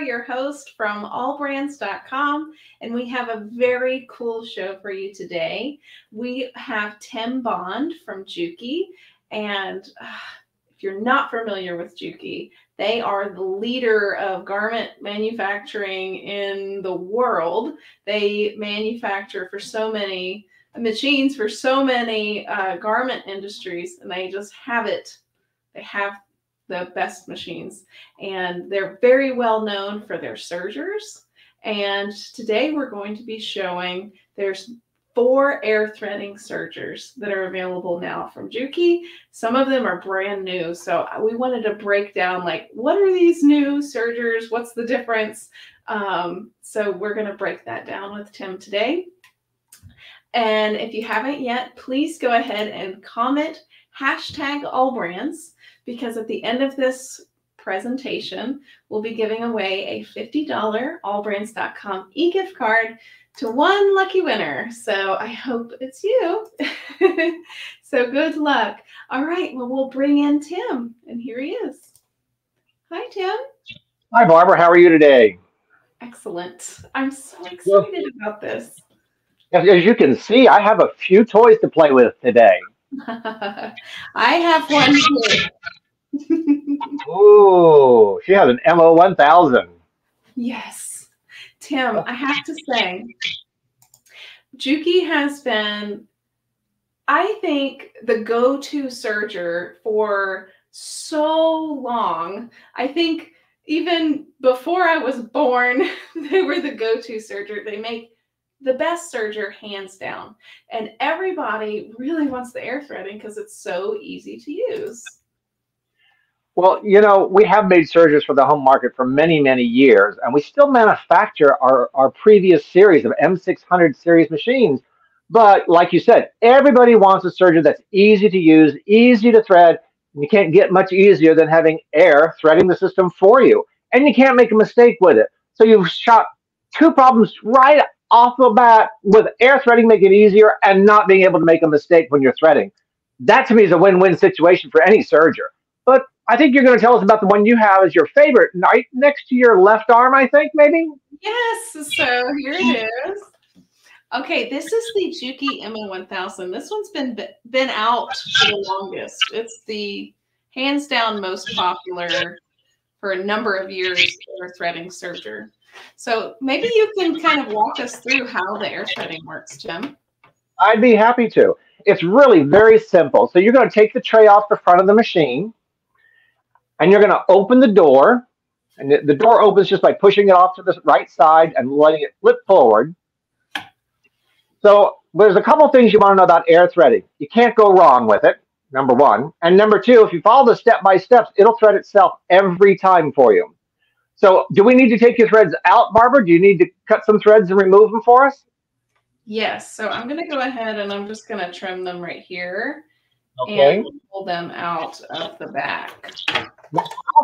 Your host from allbrands.com, and we have a very cool show for you today. We have Timm Bond from Juki, and uh, if you're not familiar with Juki, they are the leader of garment manufacturing in the world. They manufacture for so many machines for so many uh, garment industries, and they just have it. They have the best machines, and they're very well known for their sergers. And today we're going to be showing there's four air threading sergers that are available now from Juki. Some of them are brand new. So we wanted to break down like, what are these new sergers? What's the difference? Um, so we're going to break that down with Timm today. And if you haven't yet, please go ahead and comment hashtag AllBrands because at the end of this presentation, we'll be giving away a $50 allbrands.com e-gift card to one lucky winner. So I hope it's you. so good luck. All right, well, we'll bring in Timm, and here he is. Hi, Timm. Hi, Barbara. How are you today? Excellent. I'm so excited about this. As you can see, I have a few toys to play with today. I have one too. Ooh, she has an MO1000. Yes. Timm, I have to say, Juki has been, I think, the go to serger for so long. I think even before I was born, they were the go to serger. They make the best serger hands down. And everybody really wants the air threading because it's so easy to use. Well, you know, we have made sergers for the home market for many, many years, and we still manufacture our, our previous series of M600 series machines. But like you said, everybody wants a serger that's easy to use, easy to thread, and you can't get much easier than having air threading the system for you. And you can't make a mistake with it. So you've shot two problems right off the bat with air threading make it easier and not being able to make a mistake when you're threading. That to me is a win-win situation for any serger. But I think you're going to tell us about the one you have as your favorite, right next to your left arm, I think, maybe? Yes. So here it is. Okay, this is the Juki MO1000. This one's been been out for the longest. It's the hands down most popular for a number of years air threading serger. So maybe you can kind of walk us through how the air threading works, Timm. I'd be happy to. It's really very simple. So you're going to take the tray off the front of the machine and you're going to open the door. And the door opens just by pushing it off to the right side and letting it flip forward. So there's a couple things you want to know about air threading. You can't go wrong with it, number one. And number two, if you follow the step by steps, it'll thread itself every time for you. So do we need to take your threads out, Barbara? Do you need to cut some threads and remove them for us? Yes. So I'm going to go ahead and I'm just going to trim them right here. Okay. And pull them out of the back.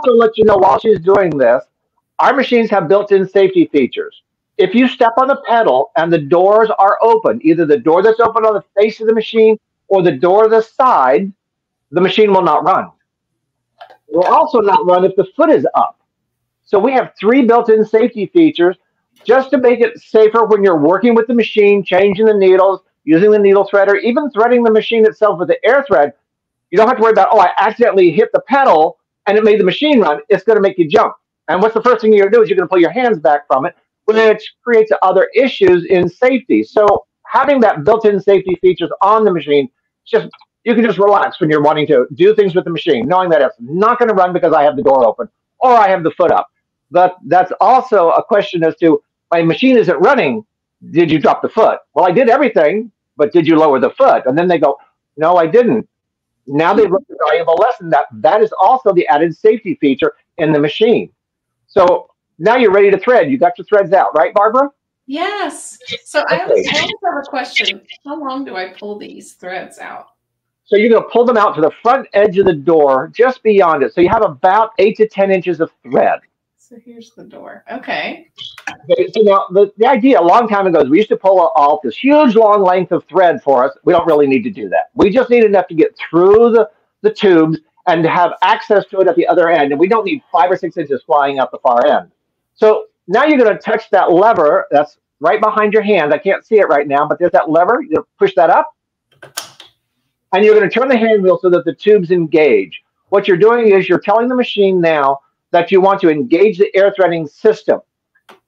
Also let you know while she's doing this, our machines have built-in safety features. If you step on the pedal and the doors are open, either the door that's open on the face of the machine or the door of the side, the machine will not run. It will also not run if the foot is up. So we have three built-in safety features just to make it safer when you're working with the machine, changing the needles, using the needle threader, even threading the machine itself with the air thread. You don't have to worry about, oh, I accidentally hit the pedal and it made the machine run. It's going to make you jump. And what's the first thing you're going to do is you're going to pull your hands back from it, which creates other issues in safety. So having that built-in safety features on the machine, just you can just relax when you're wanting to do things with the machine, knowing that it's not going to run because I have the door open or I have the foot up. But that's also a question as to my machine isn't running. Did you drop the foot? Well, I did everything, but did you lower the foot? And then they go, no, I didn't. Now they've learned a valuable lesson that that is also the added safety feature in the machine. So now you're ready to thread. You got your threads out, right, Barbara? Yes. So okay. I, always, I always have a question. How long do I pull these threads out? So you're going to pull them out to the front edge of the door, just beyond it. So you have about eight to 10 inches of thread. So here's the door. Okay. so now the, the idea a long time ago is we used to pull off this huge long length of thread for us. We don't really need to do that. We just need enough to get through the, the tubes and have access to it at the other end. And we don't need five or six inches flying out the far end. So now you're going to touch that lever that's right behind your hand. I can't see it right now, but there's that lever. You push that up, and you're going to turn the hand wheel so that the tubes engage. What you're doing is you're telling the machine now that you want to engage the air threading system.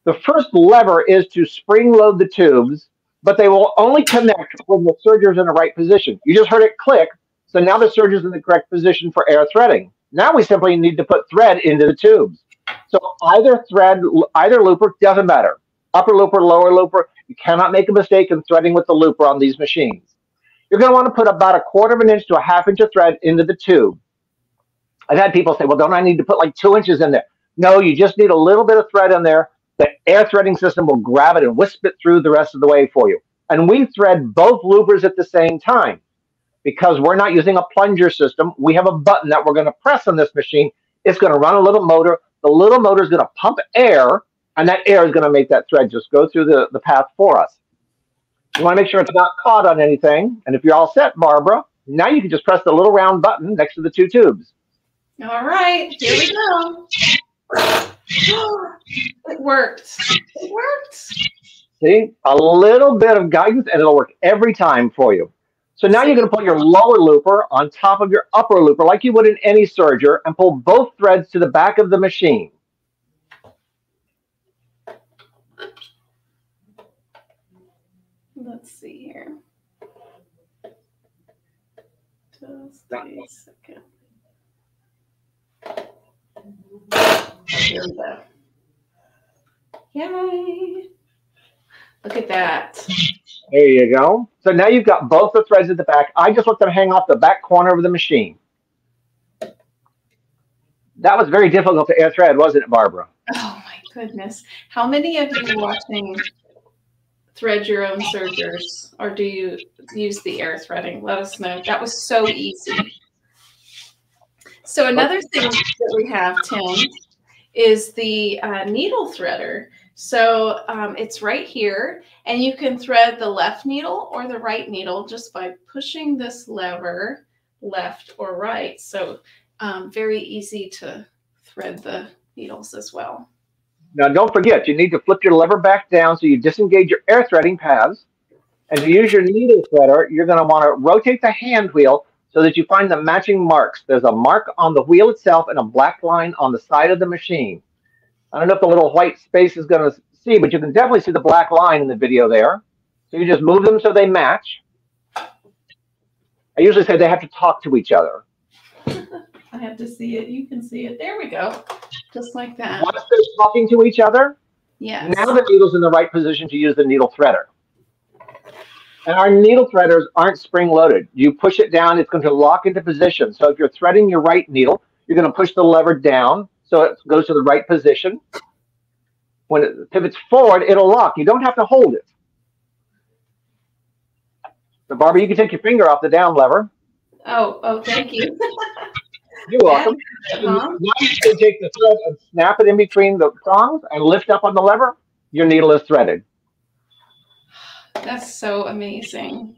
The first lever is to spring load the tubes, but they will only connect when the serger is in the right position. You just heard it click, so now the serger is in the correct position for air threading. Now we simply need to put thread into the tubes. So either thread, either looper, doesn't matter. Upper looper, lower looper, you cannot make a mistake in threading with the looper on these machines. You're going to want to put about a quarter of an inch to a half inch of thread into the tube. I've had people say, well, don't I need to put like two inches in there? No, you just need a little bit of thread in there. The air threading system will grab it and wisp it through the rest of the way for you. And we thread both loopers at the same time because we're not using a plunger system. We have a button that we're going to press on this machine. It's going to run a little motor. The little motor is going to pump air, and that air is going to make that thread just go through the, the path for us. You want to make sure it's not caught on anything. And if you're all set, Barbara, now you can just press the little round button next to the two tubes. All right, here we go. it worked. It worked. See, a little bit of guidance and it'll work every time for you. So now you're going to put your lower looper on top of your upper looper like you would in any serger and pull both threads to the back of the machine. Let's see here. Just a second. Here we go. Yay. Look at that. There you go. So now you've got both the threads at the back. I just let them hang off the back corner of the machine. That was very difficult to air thread, wasn't it, Barbara? Oh my goodness. How many of you watching thread your own sergers or do you use the air threading? Let us know. That was so easy. So another thing that we have, Timm, is the uh, needle threader. So um, it's right here, and you can thread the left needle or the right needle just by pushing this lever left or right. So um, very easy to thread the needles as well. Now, don't forget, you need to flip your lever back down so you disengage your air threading paths. And to use your needle threader, you're going to want to rotate the hand wheel so that you find the matching marks. There's a mark on the wheel itself and a black line on the side of the machine. I don't know if the little white space is going to see, but you can definitely see the black line in the video there. So you just move them so they match. I usually say they have to talk to each other. I have to see it. You can see it. There we go. Just like that. Once they're talking to each other, yes. now the needle's in the right position to use the needle threader. And our needle threaders aren't spring loaded. You push it down, it's going to lock into position. So if you're threading your right needle, you're going to push the lever down so it goes to the right position. When it pivots forward, it'll lock. You don't have to hold it. So Barbara, you can take your finger off the down lever. Oh, oh, thank you. You're welcome. Uh-huh. Now you can take the thread and snap it in between the prongs and lift up on the lever. Your needle is threaded. That's so amazing.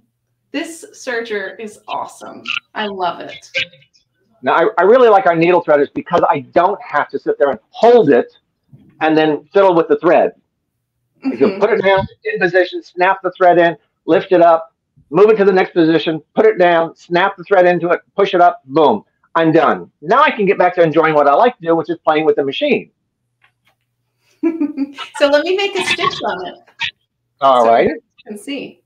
This serger is awesome. I love it. Now, I, I really like our needle threaders because I don't have to sit there and hold it and then fiddle with the thread. Mm-hmm. You can put it down in position, snap the thread in, lift it up, move it to the next position, put it down, snap the thread into it, push it up, boom, I'm done. Now I can get back to enjoying what I like to do, which is playing with the machine. so let me make a stitch on it. All so right can see.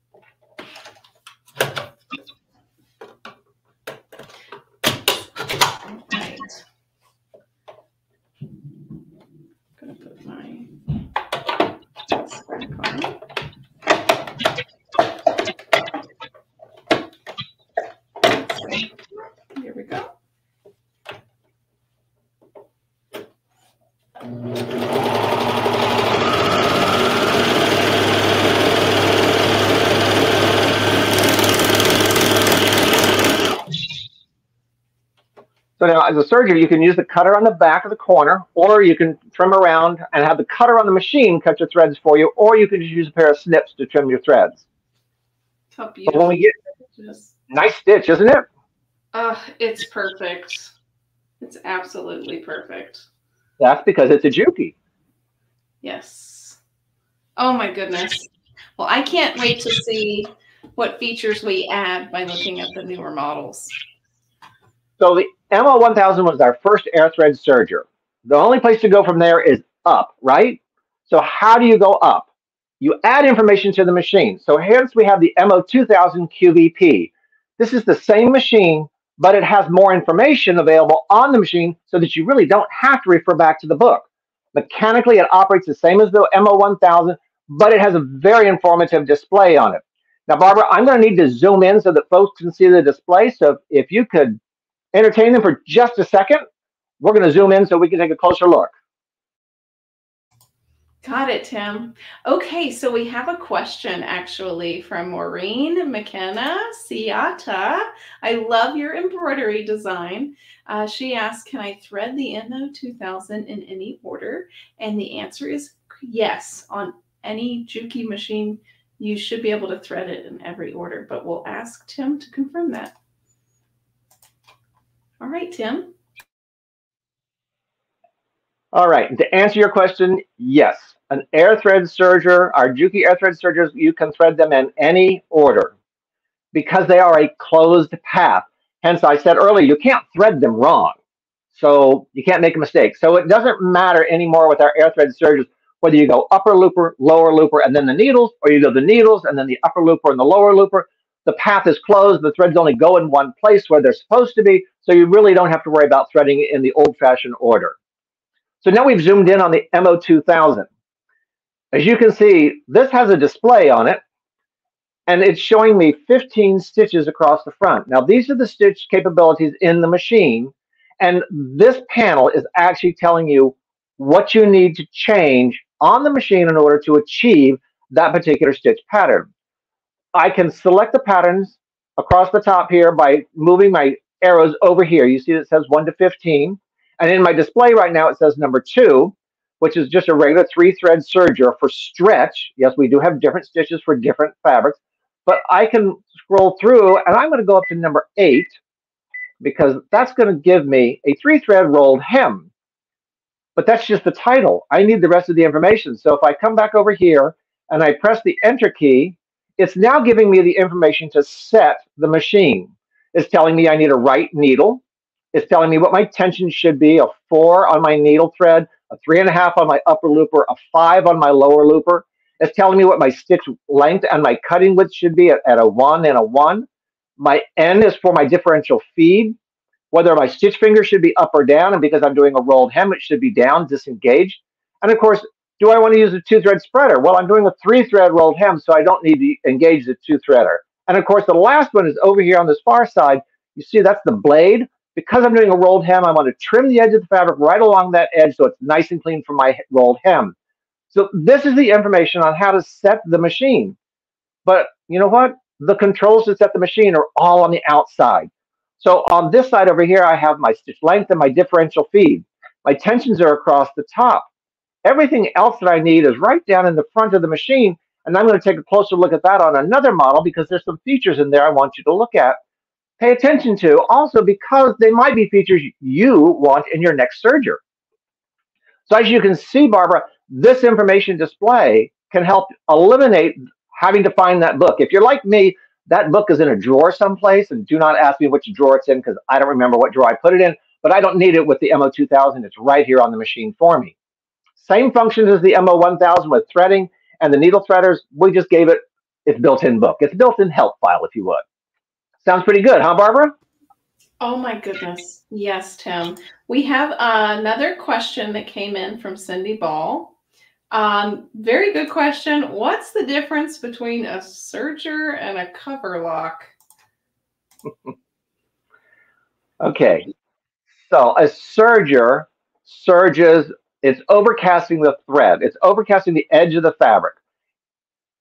Now as a surgeon, you can use the cutter on the back of the corner, or you can trim around and have the cutter on the machine cut your threads for you, or you can just use a pair of snips to trim your threads. How beautiful. But when we get nice stitch, isn't it? Uh, it's perfect. It's absolutely perfect. That's because it's a Juki. Yes. Oh my goodness. Well, I can't wait to see what features we add by looking at the newer models. So the MO1000 was our first air thread serger. The only place to go from there is up, right? So how do you go up? You add information to the machine. So hence we have the MO2000 QVP. This is the same machine, but it has more information available on the machine so that you really don't have to refer back to the book. Mechanically, it operates the same as the MO1000, but it has a very informative display on it. Now, Barbara, I'm going to need to zoom in so that folks can see the display. So if you could entertain them for just a second, we're going to zoom in so we can take a closer look. Got it, Timm. Okay, so we have a question actually from Maureen McKenna Ciata. I love your embroidery design. Uh, she asked, Can I thread the MO2000 in any order? And the answer is yes. On any Juki machine, you should be able to thread it in every order, but we'll ask Timm to confirm that. All right, Timm. All right, to answer your question, yes. An air thread serger, our Juki air thread sergers, you can thread them in any order because they are a closed path. Hence, I said earlier, you can't thread them wrong. So you can't make a mistake. So it doesn't matter anymore with our air thread sergers whether you go upper looper, lower looper, and then the needles, or you go the needles and then the upper looper and the lower looper. The path is closed. The threads only go in one place where they're supposed to be. So you really don't have to worry about threading in the old fashioned order. So now we've zoomed in on the MO2000. As you can see, this has a display on it, and it's showing me 15 stitches across the front. Now, these are the stitch capabilities in the machine, and this panel is actually telling you what you need to change on the machine in order to achieve that particular stitch pattern. I can select the patterns across the top here by moving my arrows over here. You see it says 1 to 15. And in my display right now, it says number 2 which is just a regular three thread serger for stretch. Yes, we do have different stitches for different fabrics, but I can scroll through and I'm going to go up to number eight because that's going to give me a three thread rolled hem. But that's just the title. I need the rest of the information. So if I come back over here and I press the enter key, it's now giving me the information to set the machine. It's telling me I need a right needle. It's telling me what my tension should be, a four on my needle thread, a three and a half on my upper looper, a five on my lower looper. It's telling me what my stitch length and my cutting width should be at, at a one and a one. My N is for my differential feed, whether my stitch finger should be up or down. And because I'm doing a rolled hem, it should be down, disengaged. And of course, do I want to use a two thread spreader? Well, I'm doing a three thread rolled hem, so I don't need to engage the two threader. And of course, the last one is over here on this far side. You see, that's the blade because I'm doing a rolled hem, I want to trim the edge of the fabric right along that edge so it's nice and clean for my rolled hem. So this is the information on how to set the machine. But you know what? The controls to set the machine are all on the outside. So on this side over here, I have my stitch length and my differential feed. My tensions are across the top. Everything else that I need is right down in the front of the machine. And I'm going to take a closer look at that on another model because there's some features in there I want you to look at pay attention to also because they might be features you want in your next serger. So as you can see, Barbara, this information display can help eliminate having to find that book. If you're like me, that book is in a drawer someplace, and do not ask me which drawer it's in because I don't remember what drawer I put it in, but I don't need it with the MO2000. It's right here on the machine for me. Same functions as the MO1000 with threading and the needle threaders. We just gave it its built-in book. It's built-in help file, if you would. Sounds pretty good, huh, Barbara? Oh my goodness. Yes, Timm. We have uh, another question that came in from Cindy Ball. Um, very good question. What's the difference between a serger and a cover lock? okay. So a serger serges, it's overcasting the thread. It's overcasting the edge of the fabric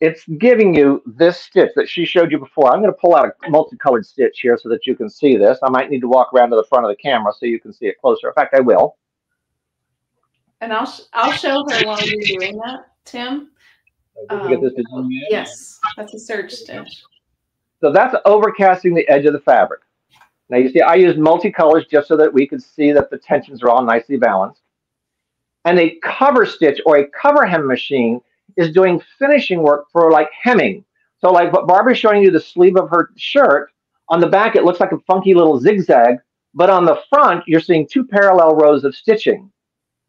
it's giving you this stitch that she showed you before. I'm going to pull out a multicolored stitch here so that you can see this. I might need to walk around to the front of the camera so you can see it closer. In fact, I will. And I'll I'll show her while you're doing that, Tim. Um, yes, that's a serge stitch. So that's overcasting the edge of the fabric. Now you see I used multicolors just so that we could see that the tensions are all nicely balanced. And a cover stitch or a cover hem machine is doing finishing work for like hemming. So like what Barbara's showing you the sleeve of her shirt, on the back it looks like a funky little zigzag, but on the front you're seeing two parallel rows of stitching.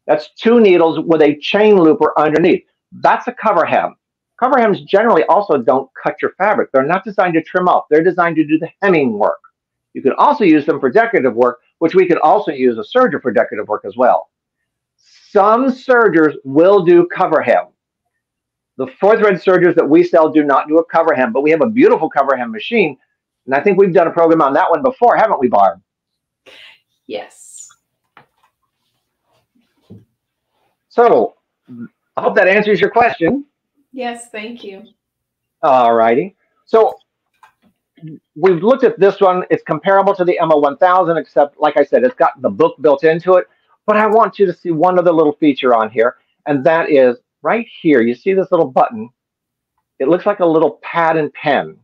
That's two needles with a chain looper underneath. That's a cover hem. Cover hems generally also don't cut your fabric. They're not designed to trim off. They're designed to do the hemming work. You can also use them for decorative work, which we can also use a serger for decorative work as well. Some sergers will do cover hem. The fourth thread sergers that we sell do not do a cover hem, but we have a beautiful cover hem machine. And I think we've done a program on that one before, haven't we, Barb? Yes. So I hope that answers your question. Yes, thank you. All righty. So we've looked at this one. It's comparable to the MO1000, except, like I said, it's got the book built into it. But I want you to see one other little feature on here, and that is right here. You see this little button? It looks like a little pad and pen.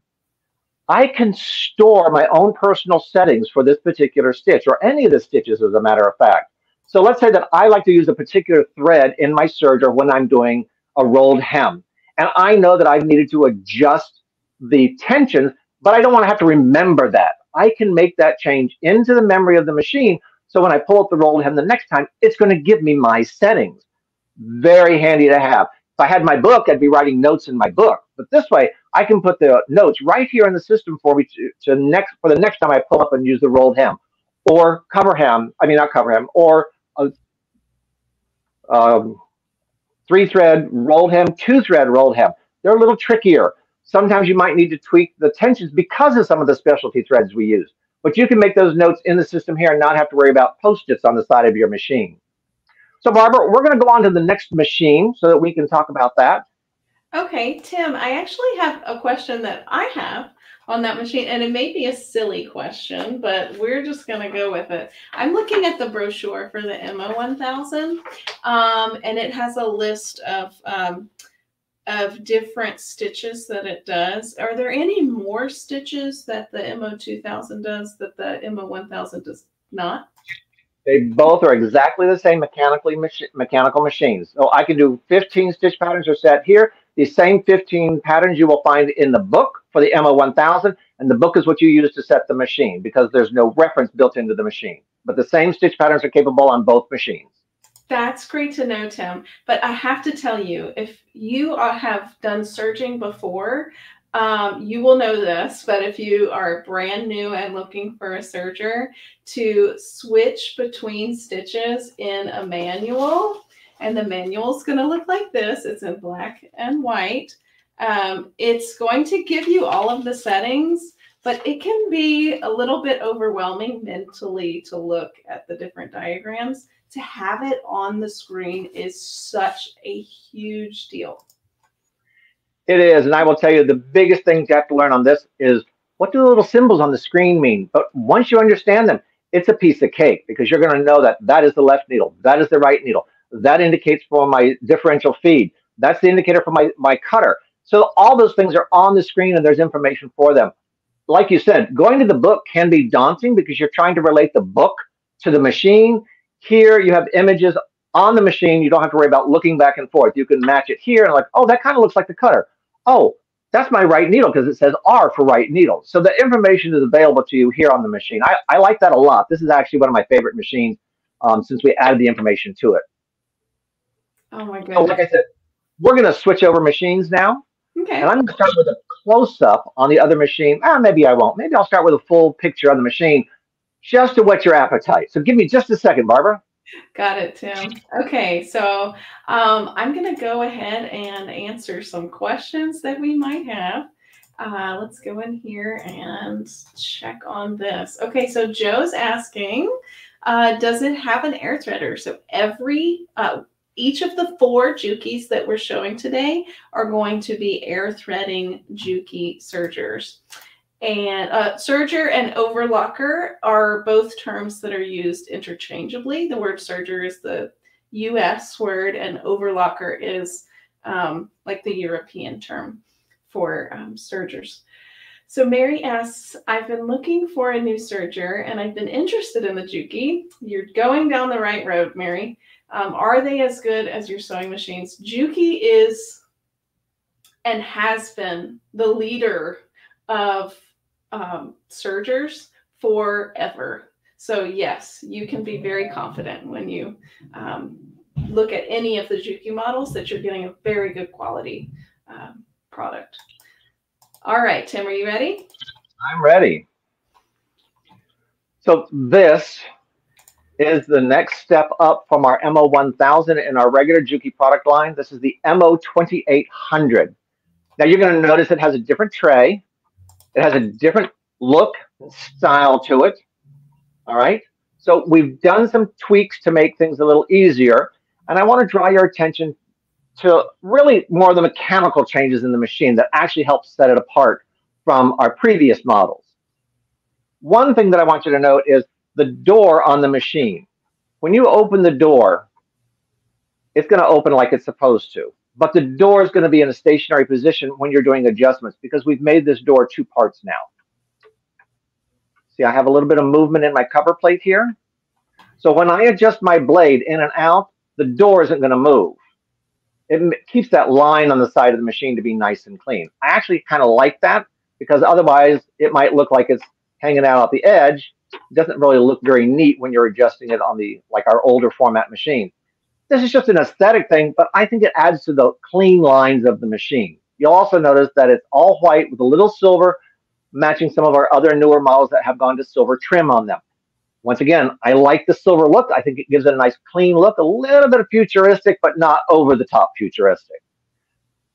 I can store my own personal settings for this particular stitch, or any of the stitches, as a matter of fact. So let's say that I like to use a particular thread in my serger when I'm doing a rolled hem. And I know that I've needed to adjust the tension, but I don't want to have to remember that. I can make that change into the memory of the machine. So when I pull up the rolled hem the next time, it's going to give me my settings. Very handy to have. If I had my book, I'd be writing notes in my book. But this way, I can put the notes right here in the system for me to, to next for the next time I pull up and use the rolled hem or cover hem. I mean, not cover hem or a, um, three thread rolled hem, two thread rolled hem. They're a little trickier. Sometimes you might need to tweak the tensions because of some of the specialty threads we use. But you can make those notes in the system here and not have to worry about post-its on the side of your machine. So Barbara, we're going to go on to the next machine so that we can talk about that. Okay, Timm, I actually have a question that I have on that machine, and it may be a silly question, but we're just going to go with it. I'm looking at the brochure for the MO1000, um, and it has a list of um, of different stitches that it does. Are there any more stitches that the MO2000 does that the MO1000 does not? They both are exactly the same mechanically mechanical machines. So I can do 15 stitch patterns are set here. The same 15 patterns you will find in the book for the MO1000, and the book is what you use to set the machine because there's no reference built into the machine. But the same stitch patterns are capable on both machines. That's great to know, Timm. But I have to tell you, if you have done serging before, um, you will know this, but if you are brand new and looking for a serger, to switch between stitches in a manual, and the manual is going to look like this. It's in black and white. Um, it's going to give you all of the settings, but it can be a little bit overwhelming mentally to look at the different diagrams. To have it on the screen is such a huge deal. It is, and I will tell you the biggest thing you have to learn on this is what do the little symbols on the screen mean? But once you understand them, it's a piece of cake because you're going to know that that is the left needle, that is the right needle, that indicates for my differential feed, that's the indicator for my, my cutter. So all those things are on the screen and there's information for them. Like you said, going to the book can be daunting because you're trying to relate the book to the machine. Here you have images on the machine. You don't have to worry about looking back and forth. You can match it here and like, oh, that kind of looks like the cutter. Oh, that's my right needle because it says R for right needle. So the information is available to you here on the machine. I, I like that a lot. This is actually one of my favorite machines um, since we added the information to it. Oh my goodness. So like I said, we're going to switch over machines now. Okay. And I'm going to start with a close up on the other machine. Ah, maybe I won't. Maybe I'll start with a full picture on the machine just to whet your appetite. So give me just a second, Barbara. Got it, Timm. Okay, so um, I'm going to go ahead and answer some questions that we might have. Uh, let's go in here and check on this. Okay, so Joe's asking, uh, does it have an air threader? So every, uh, each of the four Jukis that we're showing today are going to be air threading Juki sergers. And uh, serger and overlocker are both terms that are used interchangeably. The word serger is the US word, and overlocker is um, like the European term for um, sergers. So Mary asks, I've been looking for a new serger and I've been interested in the Juki. You're going down the right road, Mary. Um, are they as good as your sewing machines? Juki is and has been the leader of um, sergers forever. So yes, you can be very confident when you um, look at any of the Juki models that you're getting a very good quality um, product. All right, Timm, are you ready? I'm ready. So this is the next step up from our MO1000 in our regular Juki product line. This is the MO2800. Now you're going to notice it has a different tray. It has a different look style to it. All right. So we've done some tweaks to make things a little easier. And I want to draw your attention to really more the mechanical changes in the machine that actually help set it apart from our previous models. One thing that I want you to note is the door on the machine. When you open the door, it's going to open like it's supposed to. But the door is going to be in a stationary position when you're doing adjustments because we've made this door two parts now. See, I have a little bit of movement in my cover plate here. So when I adjust my blade in and out, the door isn't going to move it keeps that line on the side of the machine to be nice and clean. I actually kind of like that because otherwise it might look like it's hanging out at the edge. It doesn't really look very neat when you're adjusting it on the like our older format machine. This is just an aesthetic thing, but I think it adds to the clean lines of the machine. You'll also notice that it's all white with a little silver, matching some of our other newer models that have gone to silver trim on them. Once again, I like the silver look. I think it gives it a nice clean look, a little bit of futuristic, but not over the top futuristic.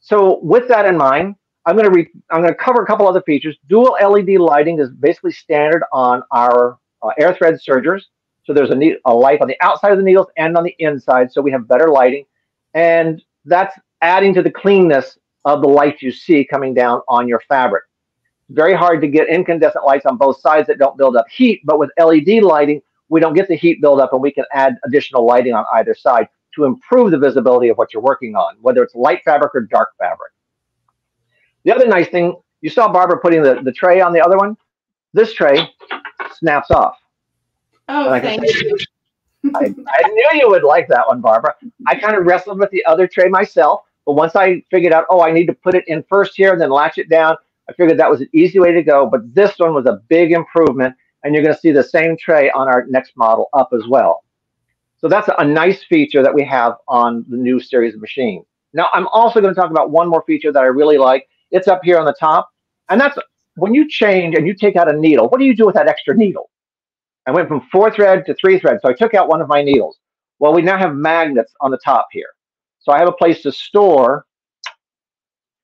So with that in mind, I'm going to I'm going to cover a couple other features. Dual LED lighting is basically standard on our uh, air thread sergers. So there's a, ne- a light on the outside of the needles and on the inside, so we have better lighting, and that's adding to the cleanness of the light you see coming down on your fabric very hard to get incandescent lights on both sides that don't build up heat. But with LED lighting, we don't get the heat buildup and we can add additional lighting on either side to improve the visibility of what you're working on, whether it's light fabric or dark fabric. The other nice thing, you saw Barbara putting the, the tray on the other one. This tray snaps off. Oh, thank you. I, I knew you would like that one, Barbara. I kind of wrestled with the other tray myself, but once I figured out, oh, I need to put it in first here and then latch it down, I figured that was an easy way to go, but this one was a big improvement, and you're going to see the same tray on our next model up as well. So that's a nice feature that we have on the new series of machines. Now, I'm also going to talk about one more feature that I really like. It's up here on the top, and that's when you change and you take out a needle, what do you do with that extra needle? I went from four thread to three thread, so I took out one of my needles. Well, we now have magnets on the top here. So I have a place to store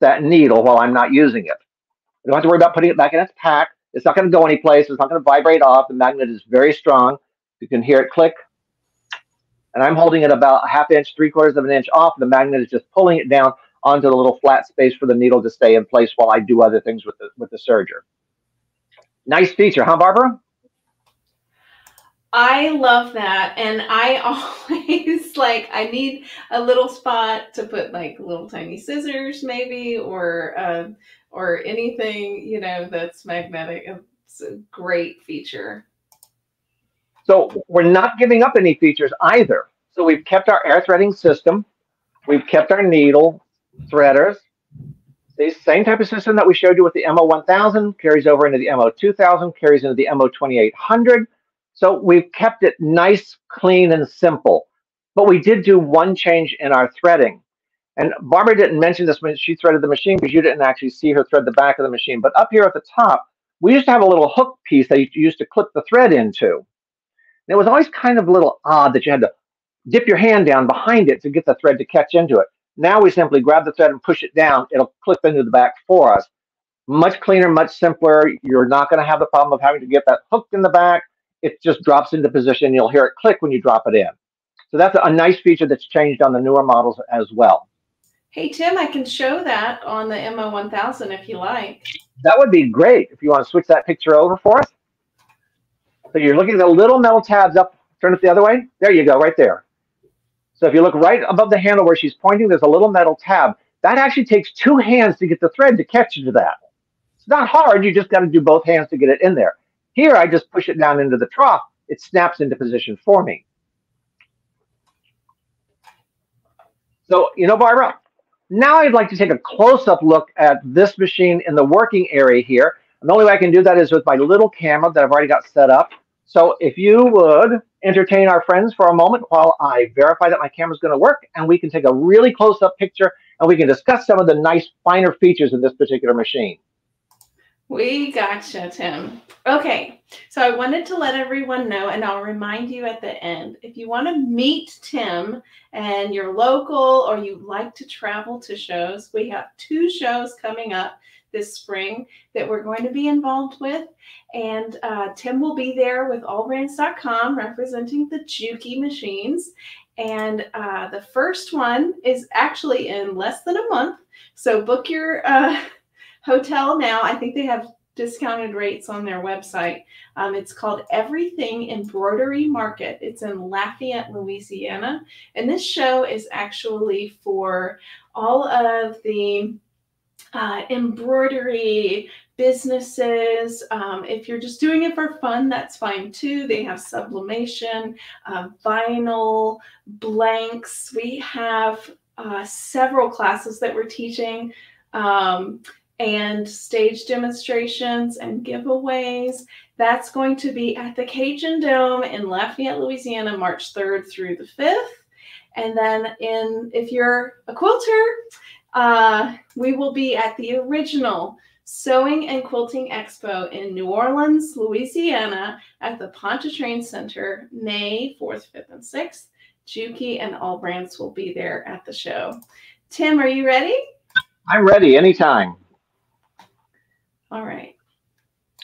that needle while I'm not using it. I don't have to worry about putting it back in its pack. It's not going to go anyplace. It's not going to vibrate off. The magnet is very strong. You can hear it click. And I'm holding it about a half inch, three quarters of an inch off. The magnet is just pulling it down onto the little flat space for the needle to stay in place while I do other things with the, with the serger. Nice feature, huh, Barbara? I love that. And I always like, I need a little spot to put like little tiny scissors, maybe, or uh, or anything, you know, that's magnetic. It's a great feature. So we're not giving up any features either. So we've kept our air threading system. We've kept our needle threaders. The same type of system that we showed you with the MO1000 carries over into the MO2000, carries into the MO2800. So we've kept it nice, clean, and simple. But we did do one change in our threading. And Barbara didn't mention this when she threaded the machine because you didn't actually see her thread the back of the machine. But up here at the top, we used to have a little hook piece that you used to clip the thread into. And it was always kind of a little odd that you had to dip your hand down behind it to get the thread to catch into it. Now we simply grab the thread and push it down. It'll clip into the back for us. Much cleaner, much simpler. You're not going to have the problem of having to get that hooked in the back. It just drops into position. You'll hear it click when you drop it in. So that's a nice feature that's changed on the newer models as well. Hey, Timm, I can show that on the MO1000 if you like. That would be great if you want to switch that picture over for us. So you're looking at the little metal tabs up, turn it the other way. There you go, right there. So if you look right above the handle where she's pointing, there's a little metal tab. That actually takes two hands to get the thread to catch into that. It's not hard. You just got to do both hands to get it in there. Here, I just push it down into the trough. It snaps into position for me. So, you know, Barbara, now I'd like to take a close-up look at this machine in the working area here. And the only way I can do that is with my little camera that I've already got set up. So if you would entertain our friends for a moment while I verify that my camera is going to work and we can take a really close-up picture and we can discuss some of the nice finer features of this particular machine. We gotcha, Timm. Okay, so I wanted to let everyone know, and I'll remind you at the end if you want to meet Timm and you're local or you like to travel to shows, we have two shows coming up this spring that we're going to be involved with. And uh, Timm will be there with allbrands.com representing the Juki machines. And uh, the first one is actually in less than a month. So book your. Uh, hotel now. I think they have discounted rates on their website. Um, it's called Everything Embroidery Market. It's in Lafayette, Louisiana. And this show is actually for all of the uh, embroidery businesses. Um, if you're just doing it for fun, that's fine too. They have sublimation, uh, vinyl, blanks. We have uh, several classes that we're teaching. Um, and stage demonstrations and giveaways. That's going to be at the Cajundome in Lafayette, Louisiana, March 3rd through the 5th. And then in if you're a quilter, uh, we will be at the original Sewing and Quilting Expo in New Orleans, Louisiana at the Pontchartrain Center, May 4th, 5th, and 6th. Juki and AllBrands will be there at the show. Timm, are you ready? I'm ready anytime. All right.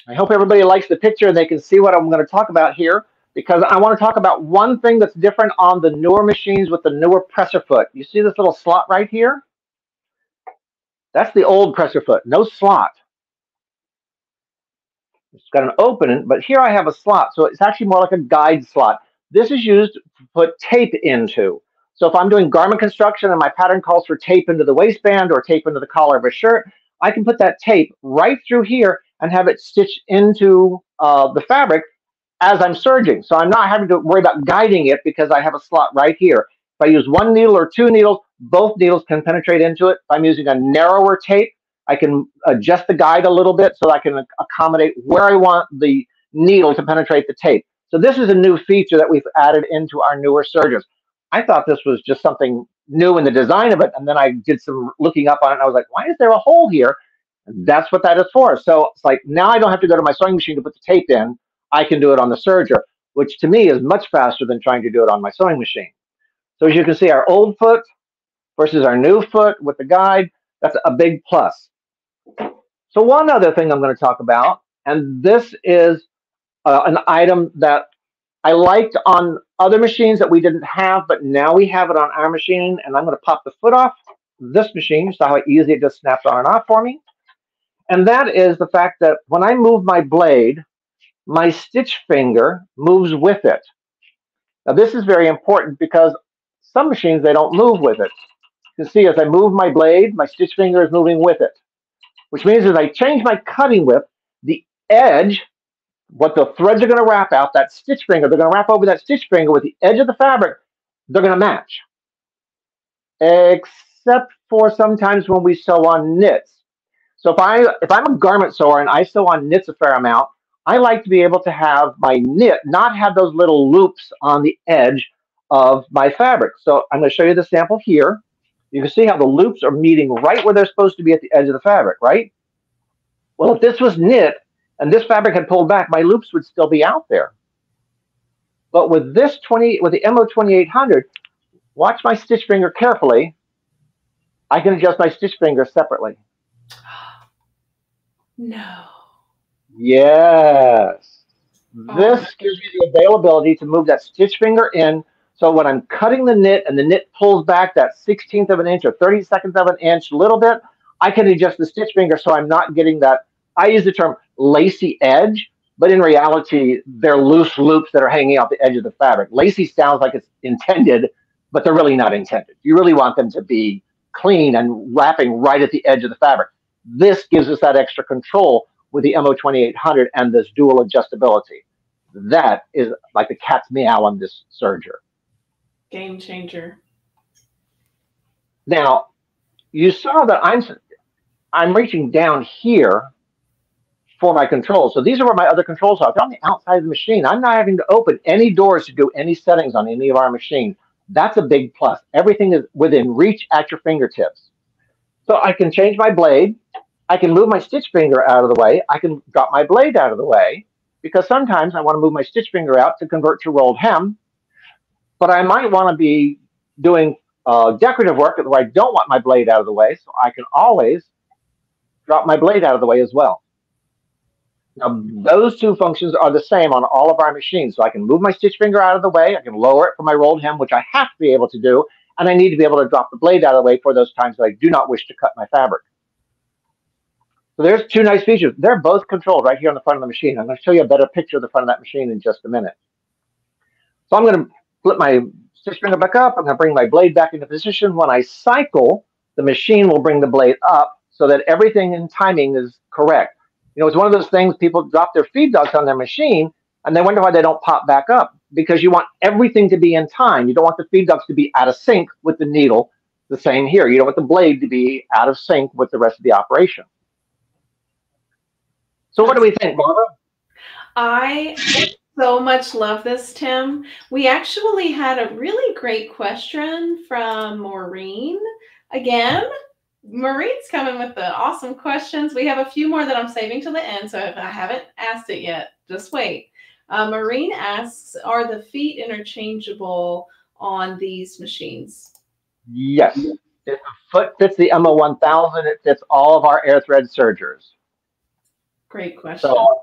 I hope everybody likes the picture and they can see what I'm going to talk about here because I want to talk about one thing that's different on the newer machines with the newer presser foot. You see this little slot right here? That's the old presser foot, no slot. It's got an opening, but here I have a slot, so it's actually more like a guide slot. This is used to put tape into. So if I'm doing garment construction and my pattern calls for tape into the waistband or tape into the collar of a shirt, I can put that tape right through here and have it stitched into uh, the fabric as I'm serging. So I'm not having to worry about guiding it because I have a slot right here. If I use one needle or two needles, both needles can penetrate into it. If I'm using a narrower tape, I can adjust the guide a little bit so I can accommodate where I want the needle to penetrate the tape. So this is a new feature that we've added into our newer sergers. I thought this was just something new in the design of it. And then I did some looking up on it and I was like, why is there a hole here? That's what that is for. So it's like now I don't have to go to my sewing machine to put the tape in. I can do it on the serger, which to me is much faster than trying to do it on my sewing machine. So as you can see, our old foot versus our new foot with the guide, that's a big plus. So one other thing I'm going to talk about, and this is uh, an item that I liked on other machines that we didn't have, but now we have it on our machine, and I'm going to pop the foot off this machine. So how easy it just snaps on and off for me. And that is the fact that when I move my blade, my stitch finger moves with it. Now this is very important because some machines, they don't move with it. You can see as I move my blade, my stitch finger is moving with it, which means as I change my cutting width, the edge what the threads are going to wrap out, that stitch finger, they're going to wrap over that stitch finger with the edge of the fabric, they're going to match. Except for sometimes when we sew on knits. So if I if I'm a garment sewer and I sew on knits a fair amount, I like to be able to have my knit not have those little loops on the edge of my fabric. So I'm going to show you the sample here. You can see how the loops are meeting right where they're supposed to be at the edge of the fabric, right? Well, if this was knit, and this fabric had pulled back, my loops would still be out there. But with this 20, with the MO2800, watch my stitch finger carefully. I can adjust my stitch finger separately. No. Yes. Oh. This gives me the availability to move that stitch finger in. So when I'm cutting the knit and the knit pulls back that 16th of an inch or 30 seconds of an inch a little bit, I can adjust the stitch finger so I'm not getting that. I use the term lacy edge, but in reality, they're loose loops that are hanging out the edge of the fabric. Lacy sounds like it's intended, but they're really not intended. You really want them to be clean and wrapping right at the edge of the fabric. This gives us that extra control with the MO2800 and this dual adjustability. That is like the cat's meow on this serger. Game changer. Now, you saw that I'm I'm reaching down here for my controls. So these are where my other controls are. They're on the outside of the machine. I'm not having to open any doors to do any settings on any of our machines. That's a big plus. Everything is within reach at your fingertips. So I can change my blade. I can move my stitch finger out of the way. I can drop my blade out of the way because sometimes I want to move my stitch finger out to convert to rolled hem. But I might want to be doing uh, decorative work where I don't want my blade out of the way. So I can always drop my blade out of the way as well. Now, those two functions are the same on all of our machines. So I can move my stitch finger out of the way. I can lower it for my rolled hem, which I have to be able to do. And I need to be able to drop the blade out of the way for those times that I do not wish to cut my fabric. So there's two nice features. They're both controlled right here on the front of the machine. I'm going to show you a better picture of the front of that machine in just a minute. So I'm going to flip my stitch finger back up. I'm going to bring my blade back into position. When I cycle, the machine will bring the blade up so that everything in timing is correct. You know, it's one of those things people drop their feed dogs on their machine and they wonder why they don't pop back up because you want everything to be in time. You don't want the feed dogs to be out of sync with the needle. The same here. You don't want the blade to be out of sync with the rest of the operation. So, what do we think, Barbara? I so much love this, Timm. We actually had a really great question from Maureen again. Maureen's coming with the awesome questions. We have a few more that I'm saving to the end, so if I haven't asked it yet, just wait. Uh, Maureen asks, are the feet interchangeable on these machines? Yes. If the foot fits the MO1000, it fits all of our air thread sergers. Great question. So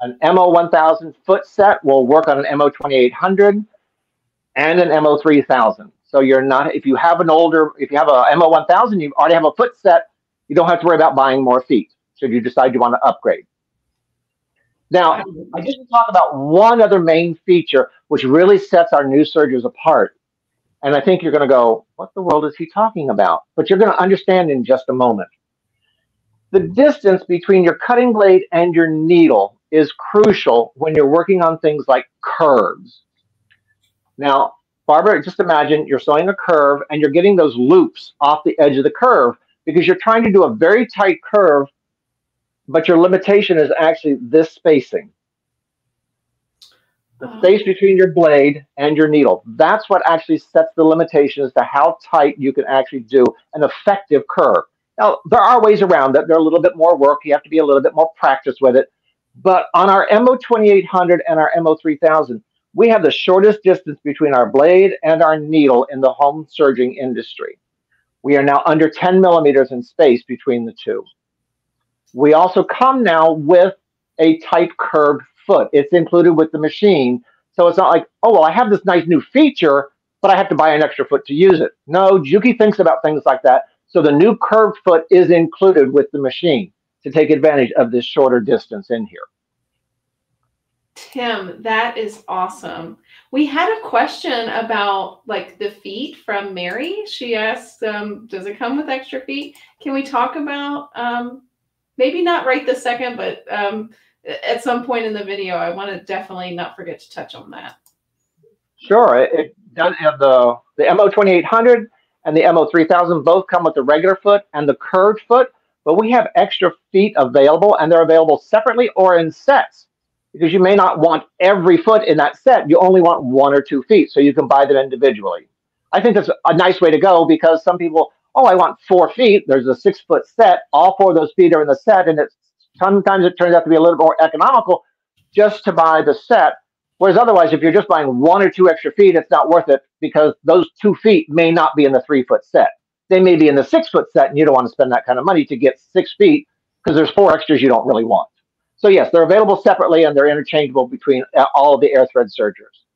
an MO1000 foot set will work on an MO2800 and an MO3000. So you're not, if you have an older, if you have a MO1000, you already have a foot set, you don't have to worry about buying more feet should you decide you want to upgrade. Now, I just talk about one other main feature which really sets our new sergers apart. And I think you're going to go, what the world is he talking about? But you're going to understand in just a moment. The distance between your cutting blade and your needle is crucial when you're working on things like curves. Now, Barbara, just imagine you're sewing a curve and you're getting those loops off the edge of the curve because you're trying to do a very tight curve, but your limitation is actually this spacing. The oh. space between your blade and your needle. That's what actually sets the limitation as to how tight you can actually do an effective curve. Now, there are ways around that. They're a little bit more work. You have to be a little bit more practice with it. But on our MO2800 and our MO3000, we have the shortest distance between our blade and our needle in the home serging industry. We are now under 10 millimeters in space between the two. We also come now with a tight curved foot. It's included with the machine. So it's not like, oh, well, I have this nice new feature, but I have to buy an extra foot to use it. No, Juki thinks about things like that. So the new curved foot is included with the machine to take advantage of this shorter distance in here. Timm, that is awesome. We had a question about like the feet from Mary. She asked, um, does it come with extra feet? Can we talk about um, maybe not right this second, but um, at some point in the video, I want to definitely not forget to touch on that. Sure. It, does have the, the MO2800 and the MO3000 both come with the regular foot and the curved foot, but we have extra feet available and they're available separately or in sets because you may not want every foot in that set. You only want one or two feet, so you can buy them individually. I think that's a nice way to go because some people, oh, I want four feet. There's a six foot set. All four of those feet are in the set, and it's sometimes it turns out to be a little more economical just to buy the set. Whereas otherwise, if you're just buying one or two extra feet, it's not worth it because those two feet may not be in the three foot set. They may be in the six foot set, and you don't want to spend that kind of money to get six feet because there's four extras you don't really want. So yes, they're available separately and they're interchangeable between uh, all of the AirThread sergers.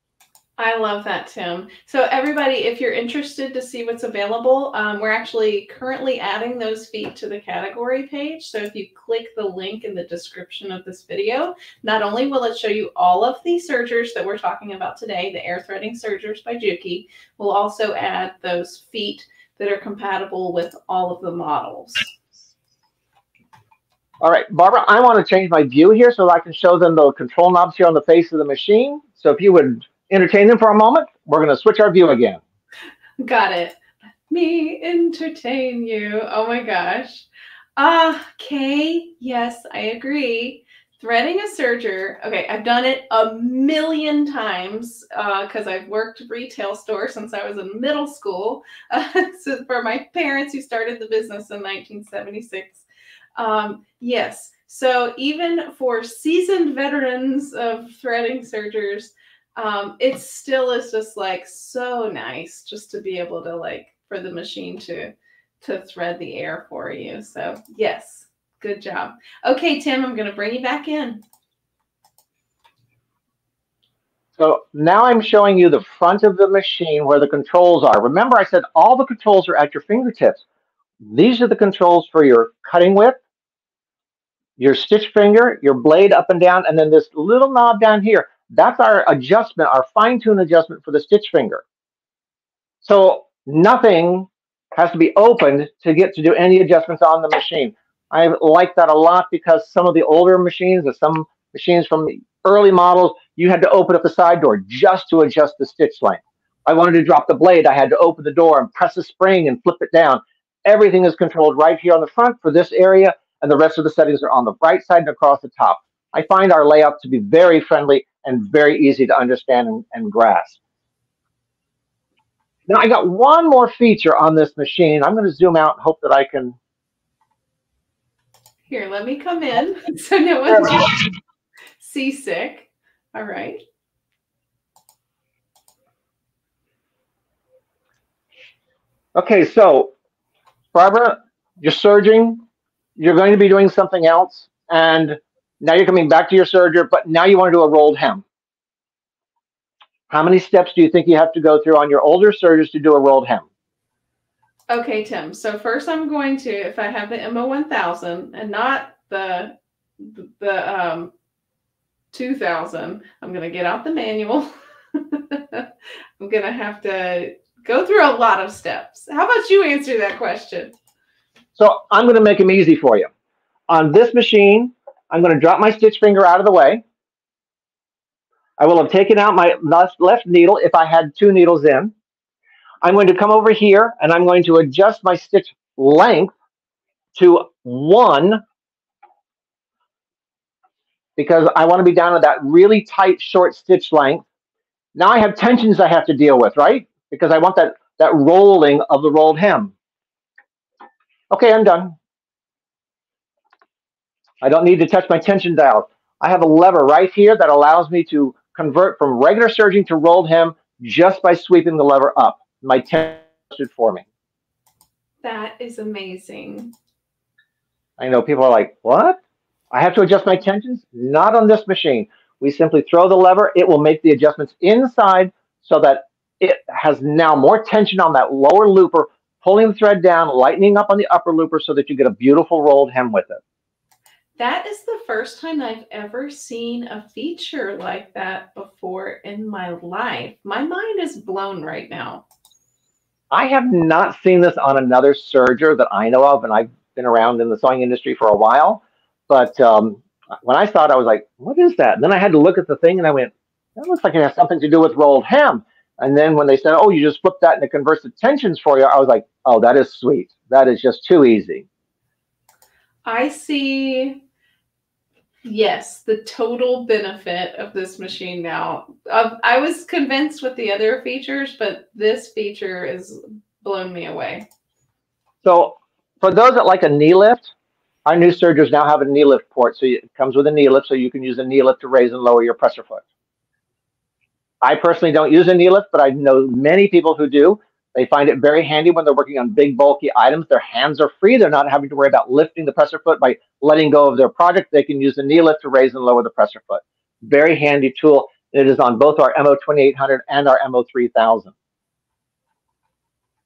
I love that, Timm. So everybody, if you're interested to see what's available, um, we're actually currently adding those feet to the category page. So if you click the link in the description of this video, not only will it show you all of the sergers that we're talking about today, the air threading sergers by Juki, we'll also add those feet that are compatible with all of the models. All right, Barbara, I want to change my view here so that I can show them the control knobs here on the face of the machine. So if you would entertain them for a moment, we're going to switch our view again. Got it. Let me entertain you. Oh my gosh. Ah, Kay, yes, I agree. Threading a serger. Okay, I've done it a million times because uh, I've worked retail store since I was in middle school. Uh, so for my parents who started the business in 1976. Um, yes. So even for seasoned veterans of threading sergers, um, it still is just like so nice just to be able to like for the machine to to thread the air for you. So yes, good job. Okay, Timm, I'm going to bring you back in. So now I'm showing you the front of the machine where the controls are. Remember I said all the controls are at your fingertips. These are the controls for your cutting width, your stitch finger, your blade up and down, and then this little knob down here. That's our adjustment, our fine tune adjustment for the stitch finger. So nothing has to be opened to get to do any adjustments on the machine. I like that a lot because some of the older machines or some machines from the early models, you had to open up the side door just to adjust the stitch length. I wanted to drop the blade, I had to open the door and press a spring and flip it down. Everything is controlled right here on the front for this area and the rest of the settings are on the right side and across the top. I find our layout to be very friendly and very easy to understand and, and grasp. Now I got one more feature on this machine. I'm going to zoom out and hope that I can. Here, let me come in so no one's seasick. All right. Okay, so Barbara, you're serging you're going to be doing something else, and now you're coming back to your serger, but now you want to do a rolled hem. How many steps do you think you have to go through on your older sergers to do a rolled hem? Okay, Timm. So first I'm going to, if I have the MO1000 and not the, the um, 2000, I'm going to get out the manual. I'm going to have to go through a lot of steps. How about you answer that question? So I'm going to make them easy for you. On this machine, I'm going to drop my stitch finger out of the way. I will have taken out my left needle if I had two needles in. I'm going to come over here and I'm going to adjust my stitch length to one because I want to be down to that really tight short stitch length. Now I have tensions I have to deal with, right? Because I want that, that rolling of the rolled hem. Okay, I'm done. I don't need to touch my tension dial. I have a lever right here that allows me to convert from regular serging to rolled hem just by sweeping the lever up. My tension for me. That is amazing. I know people are like, what? I have to adjust my tensions? Not on this machine. We simply throw the lever. It will make the adjustments inside so that it has now more tension on that lower looper pulling the thread down, lightening up on the upper looper so that you get a beautiful rolled hem with it. That is the first time I've ever seen a feature like that before in my life. My mind is blown right now. I have not seen this on another serger that I know of, and I've been around in the sewing industry for a while. But um, when I saw it, I was like, what is that? And then I had to look at the thing and I went, that looks like it has something to do with rolled hem. And then when they said, "Oh, you just flip that and it converts the tensions for you," I was like, "Oh, that is sweet. That is just too easy." I see. Yes, the total benefit of this machine now. I was convinced with the other features, but this feature has blown me away. So, for those that like a knee lift, our new sergers now have a knee lift port. So it comes with a knee lift, so you can use a knee lift to raise and lower your presser foot. I personally don't use a knee lift, but I know many people who do. They find it very handy when they're working on big, bulky items. Their hands are free. They're not having to worry about lifting the presser foot by letting go of their project. They can use the knee lift to raise and lower the presser foot. Very handy tool. It is on both our MO2800 and our MO3000.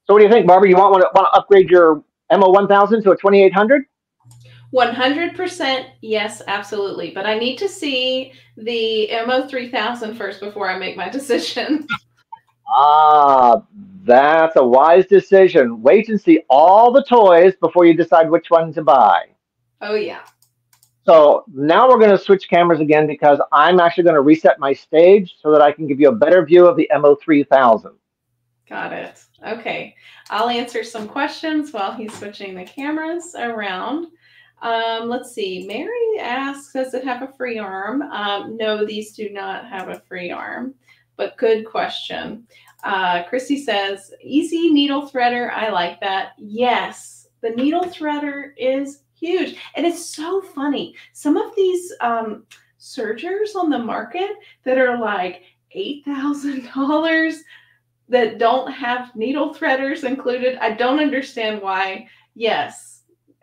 So what do you think, Barbara? You want, want, to, want to upgrade your MO1000 to a 2800? 100% yes, absolutely. But I need to see the MO3000 first before I make my decision. ah, that's a wise decision. Wait and see all the toys before you decide which one to buy. Oh, yeah. So now we're going to switch cameras again because I'm actually going to reset my stage so that I can give you a better view of the MO3000. Got it. Okay. I'll answer some questions while he's switching the cameras around. Um, let's see. Mary asks, does it have a free arm? Um, no, these do not have a free arm, but good question. Uh, Christy says, easy needle threader. I like that. Yes, the needle threader is huge. And it's so funny. Some of these um, sergers on the market that are like $8,000 that don't have needle threaders included, I don't understand why. Yes.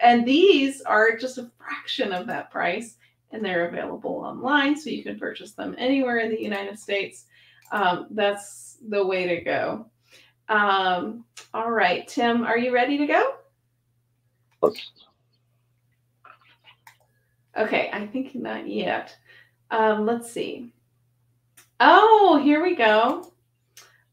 And these are just a fraction of that price and they're available online so you can purchase them anywhere in the United States. Um, that's the way to go. Um, all right, Timm, are you ready to go? Okay, I think not yet. Um, let's see. Oh, here we go.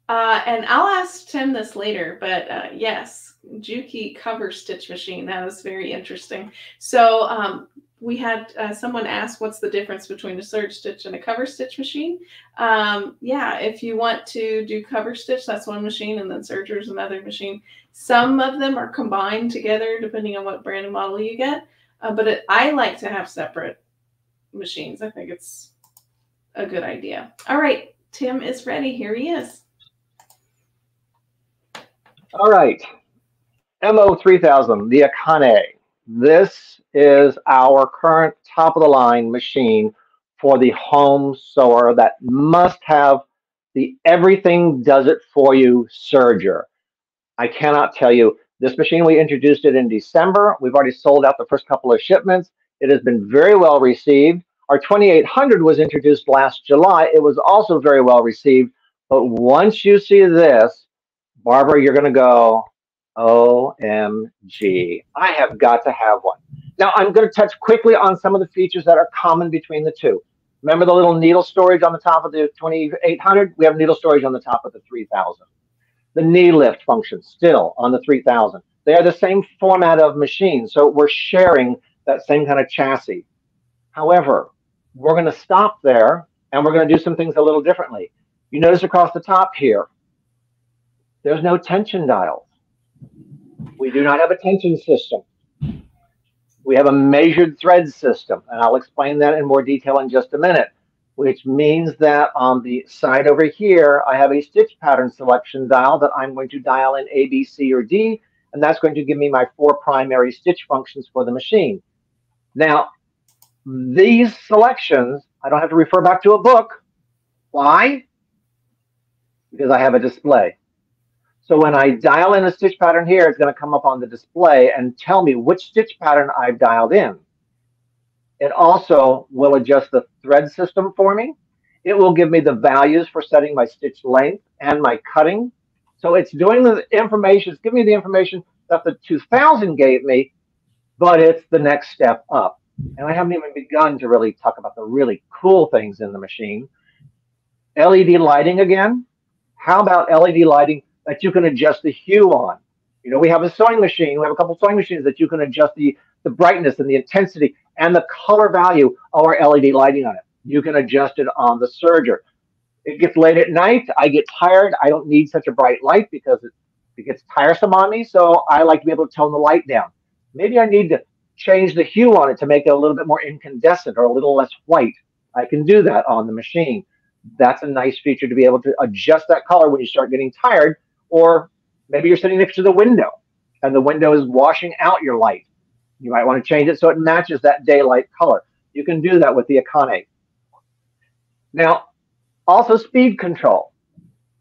Uh, and I'll ask Timm this later, but uh, yes, Juki cover stitch machine. That was very interesting. So um, we had uh, someone ask what's the difference between a serge stitch and a cover stitch machine. Um, yeah, if you want to do cover stitch, that's one machine, and then serger is another machine. Some of them are combined together depending on what brand and model you get. Uh, but it, I like to have separate machines. I think it's a good idea. All right, Timm is ready. Here he is. All right, MO3000, the Akane. This is our current top of the line machine for the home sewer that must have the everything does it for you serger. I cannot tell you this machine, we introduced it in December. We've already sold out the first couple of shipments. It has been very well received. Our 2800 was introduced last July. It was also very well received. But once you see this, Barbara, you're going to go, OMG, I have got to have one. Now, I'm going to touch quickly on some of the features that are common between the two. Remember the little needle storage on the top of the 2800? We have needle storage on the top of the 3000 the knee lift function still on the 3000. They are the same format of machine, so we're sharing that same kind of chassis. However, we're going to stop there and we're going to do some things a little differently. You notice across the top here, there's no tension dials. We do not have a tension system. We have a measured thread system, and I'll explain that in more detail in just a minute which means that on the side over here, I have a stitch pattern selection dial that I'm going to dial in A, B, C, or D, and that's going to give me my four primary stitch functions for the machine. Now, these selections, I don't have to refer back to a book. Why? Because I have a display. So when I dial in a stitch pattern here, it's going to come up on the display and tell me which stitch pattern I've dialed in. It also will adjust the thread system for me. It will give me the values for setting my stitch length and my cutting. So it's doing the information, it's giving me the information that the 2000 gave me, but it's the next step up. And I haven't even begun to really talk about the really cool things in the machine. LED lighting again. How about LED lighting that you can adjust the hue on? You know, we have a sewing machine. We have a couple sewing machines that you can adjust the, the brightness and the intensity and the color value of our LED lighting on it. You can adjust it on the serger. It gets late at night. I get tired. I don't need such a bright light because it, it gets tiresome on me. So I like to be able to tone the light down. Maybe I need to change the hue on it to make it a little bit more incandescent or a little less white. I can do that on the machine. That's a nice feature to be able to adjust that color when you start getting tired, or maybe you're sitting next to the window and the window is washing out your light. You might want to change it so it matches that daylight color. You can do that with the Akane. Now, also speed control.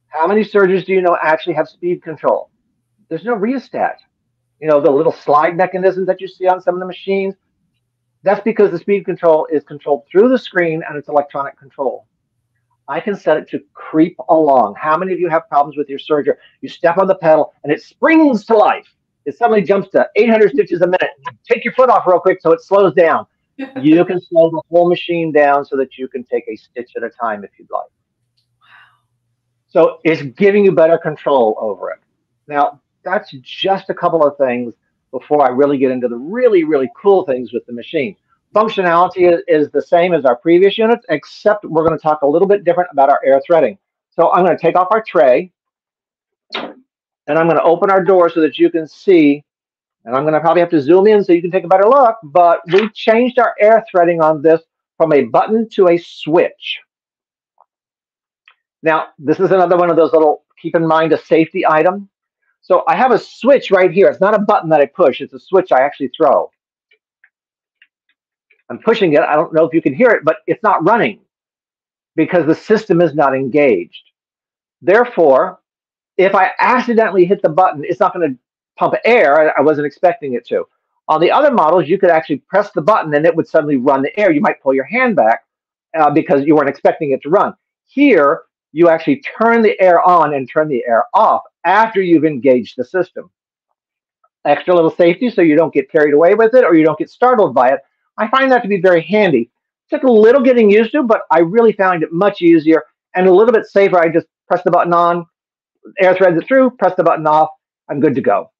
How many sergers do you know actually have speed control? There's no rheostat. You know, the little slide mechanism that you see on some of the machines, that's because the speed control is controlled through the screen and it's electronic control. I can set it to creep along. How many of you have problems with your serger? You step on the pedal and it springs to life It suddenly jumps to 800 stitches a minute, take your foot off real quick so it slows down. you can slow the whole machine down so that you can take a stitch at a time if you'd like. So it's giving you better control over it. Now, that's just a couple of things before I really get into the really, really cool things with the machine. Functionality is, is the same as our previous units, except we're going to talk a little bit different about our air threading. So I'm going to take off our tray, and I'm going to open our door so that you can see, and I'm going to probably have to zoom in so you can take a better look, but we changed our air threading on this from a button to a switch. Now, this is another one of those little, keep in mind, a safety item. So I have a switch right here. It's not a button that I push. It's a switch I actually throw. I'm pushing it. I don't know if you can hear it, but it's not running because the system is not engaged. Therefore, if I accidentally hit the button, it's not going to pump air. I wasn't expecting it to. On the other models, you could actually press the button and it would suddenly run the air. You might pull your hand back uh, because you weren't expecting it to run. Here, you actually turn the air on and turn the air off after you've engaged the system. Extra little safety so you don't get carried away with it or you don't get startled by it. I find that to be very handy. Took a little getting used to, but I really found it much easier and a little bit safer. I just press the button on, air threads it through, press the button off, I'm good to go.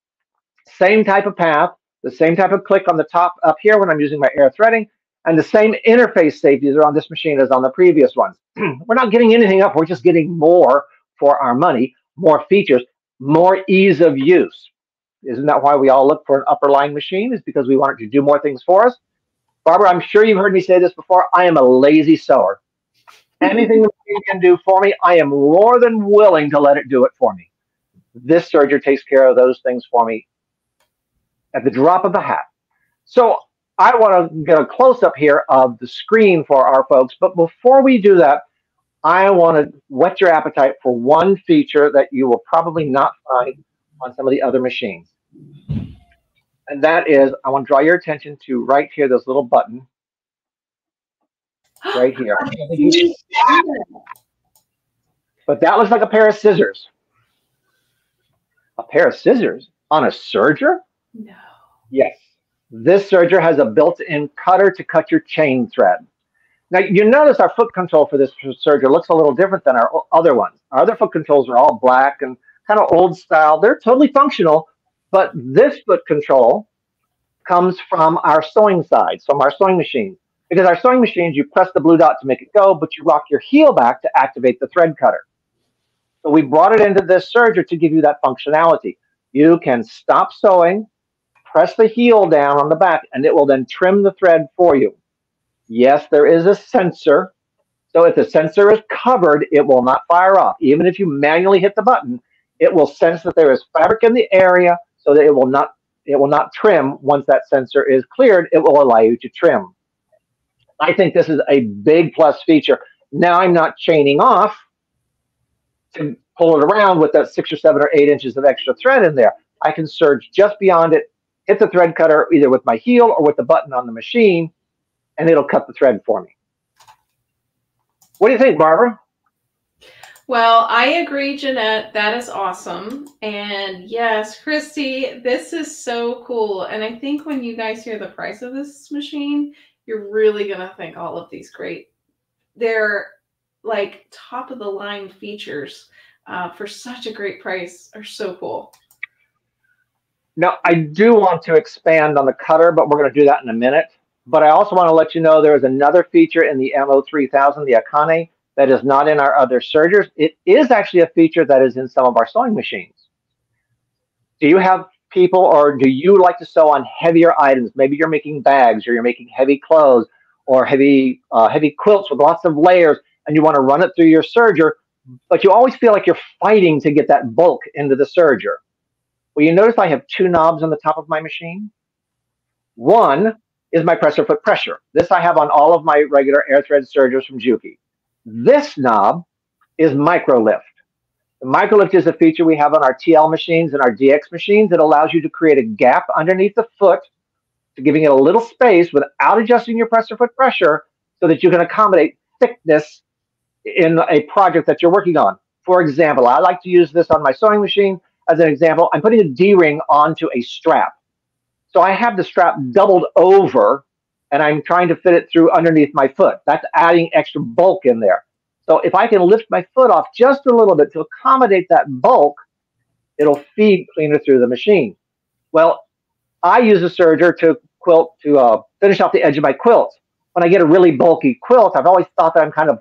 Same type of path, the same type of click on the top up here when I'm using my air threading, and the same interface safeties are on this machine as on the previous ones. we're not getting anything up, we're just getting more for our money, more features, more ease of use. Isn't that why we all look for an upper line machine? Is because we want it to do more things for us? Barbara, I'm sure you've heard me say this before. I am a lazy sewer. Anything machine can do for me, I am more than willing to let it do it for me. This serger takes care of those things for me at the drop of a hat. So I want to get a close up here of the screen for our folks. But before we do that, I want to whet your appetite for one feature that you will probably not find on some of the other machines. And that is, I want to draw your attention to right here, this little button right here. but that looks like a pair of scissors. A pair of scissors on a serger? No. Yes. This serger has a built-in cutter to cut your chain thread. Now, you notice our foot control for this serger looks a little different than our other ones. Our other foot controls are all black and kind of old style. They're totally functional, but this foot control comes from our sewing sides, from our sewing machine. Because our sewing machines, you press the blue dot to make it go, but you rock your heel back to activate the thread cutter. So we brought it into this serger to give you that functionality. You can stop sewing, press the heel down on the back, and it will then trim the thread for you. Yes, there is a sensor. So if the sensor is covered, it will not fire off. Even if you manually hit the button, it will sense that there is fabric in the area so that it will not it will not trim once that sensor is cleared. It will allow you to trim. I think this is a big plus feature. Now I'm not chaining off to pull it around with that six or seven or eight inches of extra thread in there. I can serge just beyond it, hit the thread cutter either with my heel or with the button on the machine, and it'll cut the thread for me. What do you think, Barbara? Well, I agree, Jeanette. That is awesome. And yes, Christy, this is so cool. And I think when you guys hear the price of this machine, you're really going to think all of these great. They're like top of the line features uh, for such a great price are so cool. Now, I do want to expand on the cutter, but we're going to do that in a minute. But I also want to let you know there is another feature in the MO3000, the Akane, that is not in our other sergers. It is actually a feature that is in some of our sewing machines. Do you have people or do you like to sew on heavier items? Maybe you're making bags or you're making heavy clothes or heavy uh, heavy quilts with lots of layers and you want to run it through your serger, but you always feel like you're fighting to get that bulk into the serger. Well, you notice I have two knobs on the top of my machine. One is my presser foot pressure. This I have on all of my regular air thread sergers from Juki. This knob is microlift. The microlift is a feature we have on our TL machines and our DX machines that allows you to create a gap underneath the foot giving it a little space without adjusting your presser foot pressure so that you can accommodate thickness in a project that you're working on. For example, I like to use this on my sewing machine as an example. I'm putting a D-ring onto a strap. So I have the strap doubled over and I'm trying to fit it through underneath my foot. That's adding extra bulk in there. So if I can lift my foot off just a little bit to accommodate that bulk, it'll feed cleaner through the machine. Well, I use a serger to quilt to uh, finish off the edge of my quilt. When I get a really bulky quilt, I've always thought that I'm kind of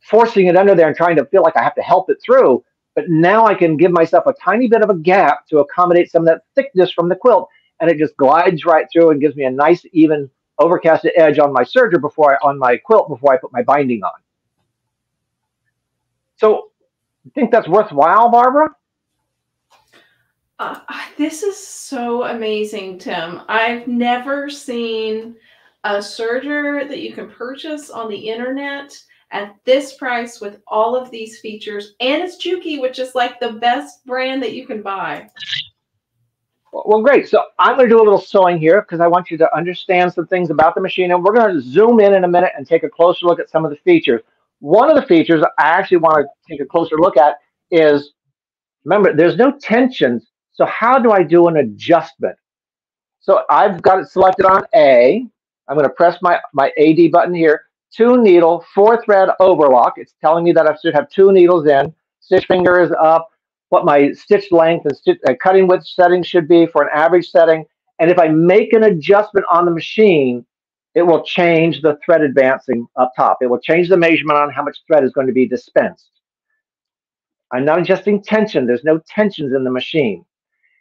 forcing it under there and trying to feel like I have to help it through. But now I can give myself a tiny bit of a gap to accommodate some of that thickness from the quilt, and it just glides right through and gives me a nice, even, overcasted edge on my serger before I on my quilt before I put my binding on. So, I think that's worthwhile, Barbara. Uh, this is so amazing, Timm. I've never seen a serger that you can purchase on the internet at this price with all of these features. And it's Juki, which is like the best brand that you can buy. Well, great. So I'm going to do a little sewing here because I want you to understand some things about the machine. And we're going to zoom in in a minute and take a closer look at some of the features. One of the features I actually want to take a closer look at is, remember, there's no tensions. So how do I do an adjustment? So I've got it selected on A. I'm going to press my, my AD button here two needle, four thread overlock. It's telling me that I should have two needles in. Stitch finger is up. What my stitch length and stitch, uh, cutting width setting should be for an average setting. And if I make an adjustment on the machine, it will change the thread advancing up top. It will change the measurement on how much thread is going to be dispensed. I'm not adjusting tension. There's no tensions in the machine.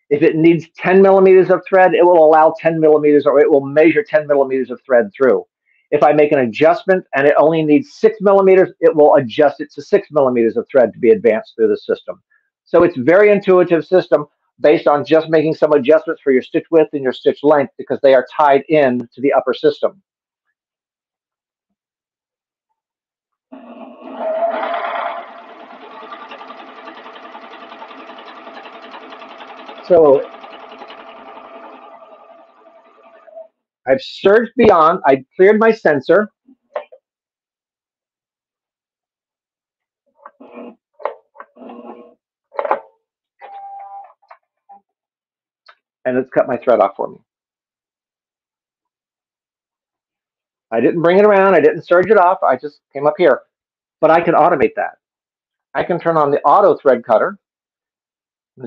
If it needs 10 millimeters of thread, it will allow 10 millimeters or it will measure 10 millimeters of thread through. If I make an adjustment and it only needs six millimeters, it will adjust it to six millimeters of thread to be advanced through the system. So it's very intuitive system based on just making some adjustments for your stitch width and your stitch length because they are tied in to the upper system. So I've serged beyond. I cleared my sensor. And it's cut my thread off for me. I didn't bring it around. I didn't serge it off. I just came up here. But I can automate that. I can turn on the auto thread cutter.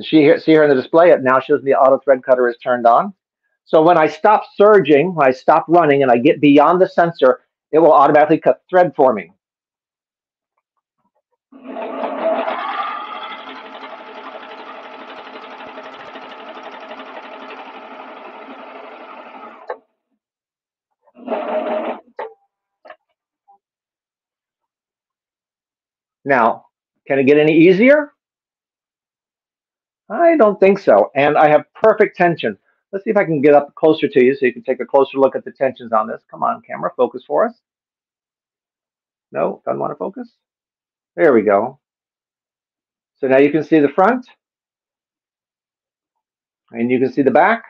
Here, see here in the display, it now shows me the auto thread cutter is turned on. So when I stop serging, when I stop running and I get beyond the sensor, it will automatically cut thread for me. Now, can it get any easier? I don't think so. And I have perfect tension. Let's see if I can get up closer to you so you can take a closer look at the tensions on this. Come on, camera, focus for us. No, doesn't want to focus. There we go. So now you can see the front. And you can see the back.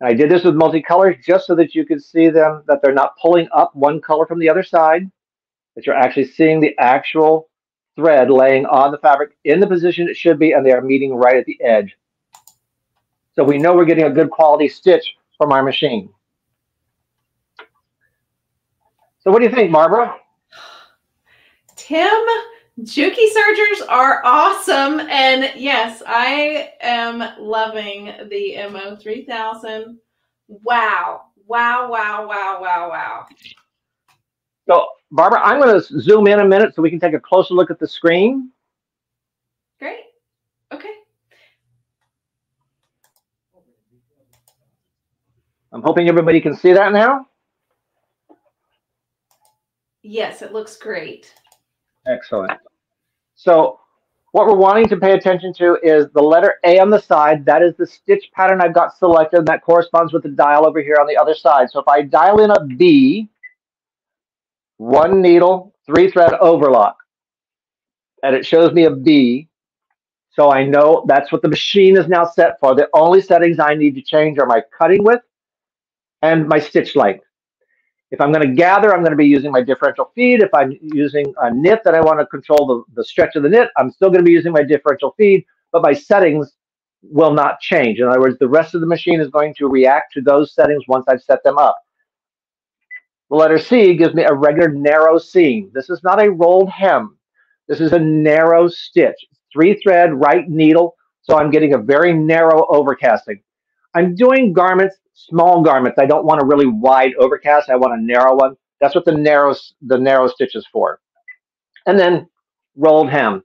And I did this with multicolors just so that you could see them, that they're not pulling up one color from the other side, that you're actually seeing the actual thread laying on the fabric in the position it should be, and they are meeting right at the edge. So we know we're getting a good quality stitch from our machine. So what do you think, Barbara? Timm, Juki sergers are awesome. And yes, I am loving the MO3000. Wow. Wow, wow, wow, wow, wow. So, Barbara, I'm going to zoom in a minute so we can take a closer look at the screen. Great. Okay. I'm hoping everybody can see that now. Yes, it looks great. Excellent. So what we're wanting to pay attention to is the letter A on the side. That is the stitch pattern I've got selected. That corresponds with the dial over here on the other side. So if I dial in a B, one needle, three thread overlock, and it shows me a B, so I know that's what the machine is now set for. The only settings I need to change are my cutting width and my stitch length. If I'm going to gather, I'm going to be using my differential feed. If I'm using a knit that I want to control the, the stretch of the knit, I'm still going to be using my differential feed, but my settings will not change. In other words, the rest of the machine is going to react to those settings once I've set them up. The letter C gives me a regular narrow seam. This is not a rolled hem. This is a narrow stitch, three thread right needle. So I'm getting a very narrow overcasting. I'm doing garments small garments. I don't want a really wide overcast. I want a narrow one. That's what the narrow the narrow stitch is for. And then rolled hem.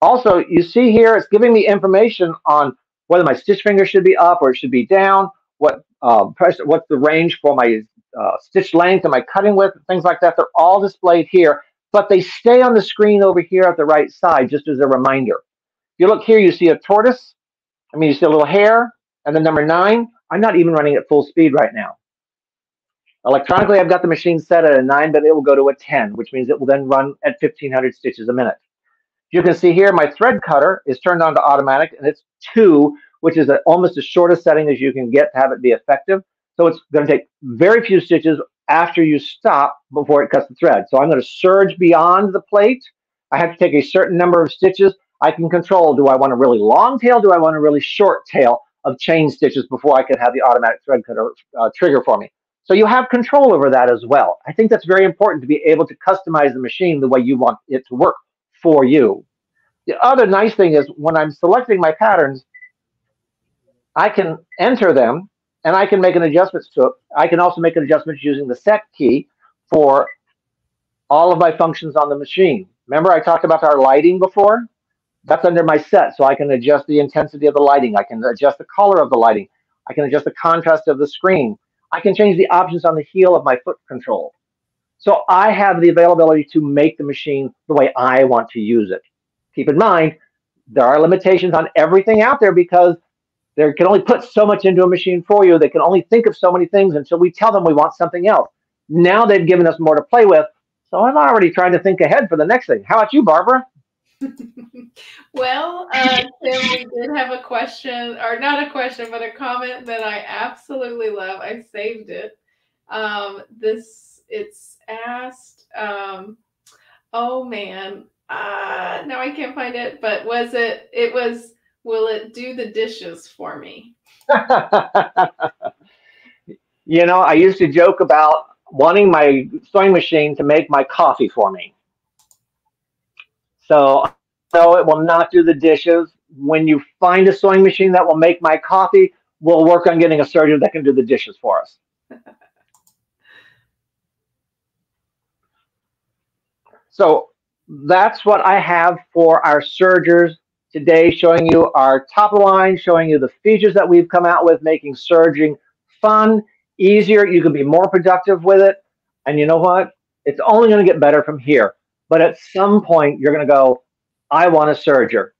Also, you see here, it's giving me information on whether my stitch finger should be up or it should be down, what uh, pressure, what's the range for my uh, stitch length, am I cutting width, things like that. They're all displayed here, but they stay on the screen over here at the right side, just as a reminder. If you look here, you see a tortoise. I mean, you see a little hare, and then number nine. I'm not even running at full speed right now. Electronically, I've got the machine set at a 9, but it will go to a 10, which means it will then run at 1500 stitches a minute. You can see here my thread cutter is turned on to automatic, and it's 2, which is a, almost as short a setting as you can get to have it be effective. So it's going to take very few stitches after you stop before it cuts the thread. So I'm going to serge beyond the plate. I have to take a certain number of stitches. I can control, do I want a really long tail? Do I want a really short tail of chain stitches before I can have the automatic thread cutter uh, trigger for me? So you have control over that as well. I think that's very important to be able to customize the machine the way you want it to work for you. The other nice thing is when I'm selecting my patterns, I can enter them and I can make an adjustment to it. I can also make an adjustment using the set key for all of my functions on the machine. Remember I talked about our lighting before? That's under my set, so I can adjust the intensity of the lighting. I can adjust the color of the lighting. I can adjust the contrast of the screen. I can change the options on the heel of my foot control. So I have the availability to make the machine the way I want to use it. Keep in mind, there are limitations on everything out there because they can only put so much into a machine for you. They can only think of so many things until we tell them we want something else. Now they've given us more to play with. So I'm already trying to think ahead for the next thing. How about you, Barbara? well, uh, Timm, we did have a question, or not a question, but a comment that I absolutely love. I saved it. Um, this it's asked. Um, oh man, uh, now I can't find it. But was it? It was. Will it do the dishes for me? you know, I used to joke about wanting my sewing machine to make my coffee for me. So no, it will not do the dishes. When you find a sewing machine that will make my coffee, we'll work on getting a serger that can do the dishes for us. so that's what I have for our sergers today, showing you our top line, showing you the features that we've come out with, making serging fun, easier. You can be more productive with it. And you know what? It's only going to get better from here. But at some point, you're going to go, I want a serger.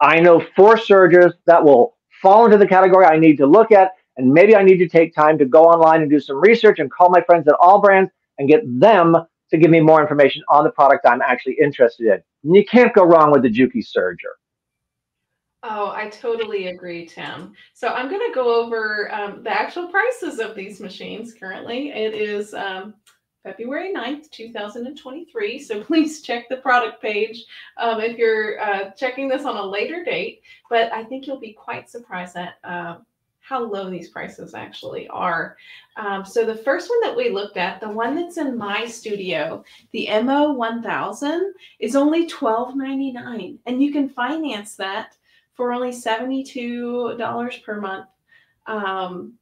I know four sergers that will fall into the category I need to look at, and maybe I need to take time to go online and do some research and call my friends at All Brands and get them to give me more information on the product I'm actually interested in. And you can't go wrong with the Juki Serger. Oh, I totally agree, Timm. So I'm going to go over um, the actual prices of these machines currently. It is um, February 9th, 2023. So please check the product page um, if you're uh, checking this on a later date. But I think you'll be quite surprised at uh, how low these prices actually are. Um, so the first one that we looked at, the one that's in my studio, the MO1000, is only $12.99. And you can finance that for only $72 per month um,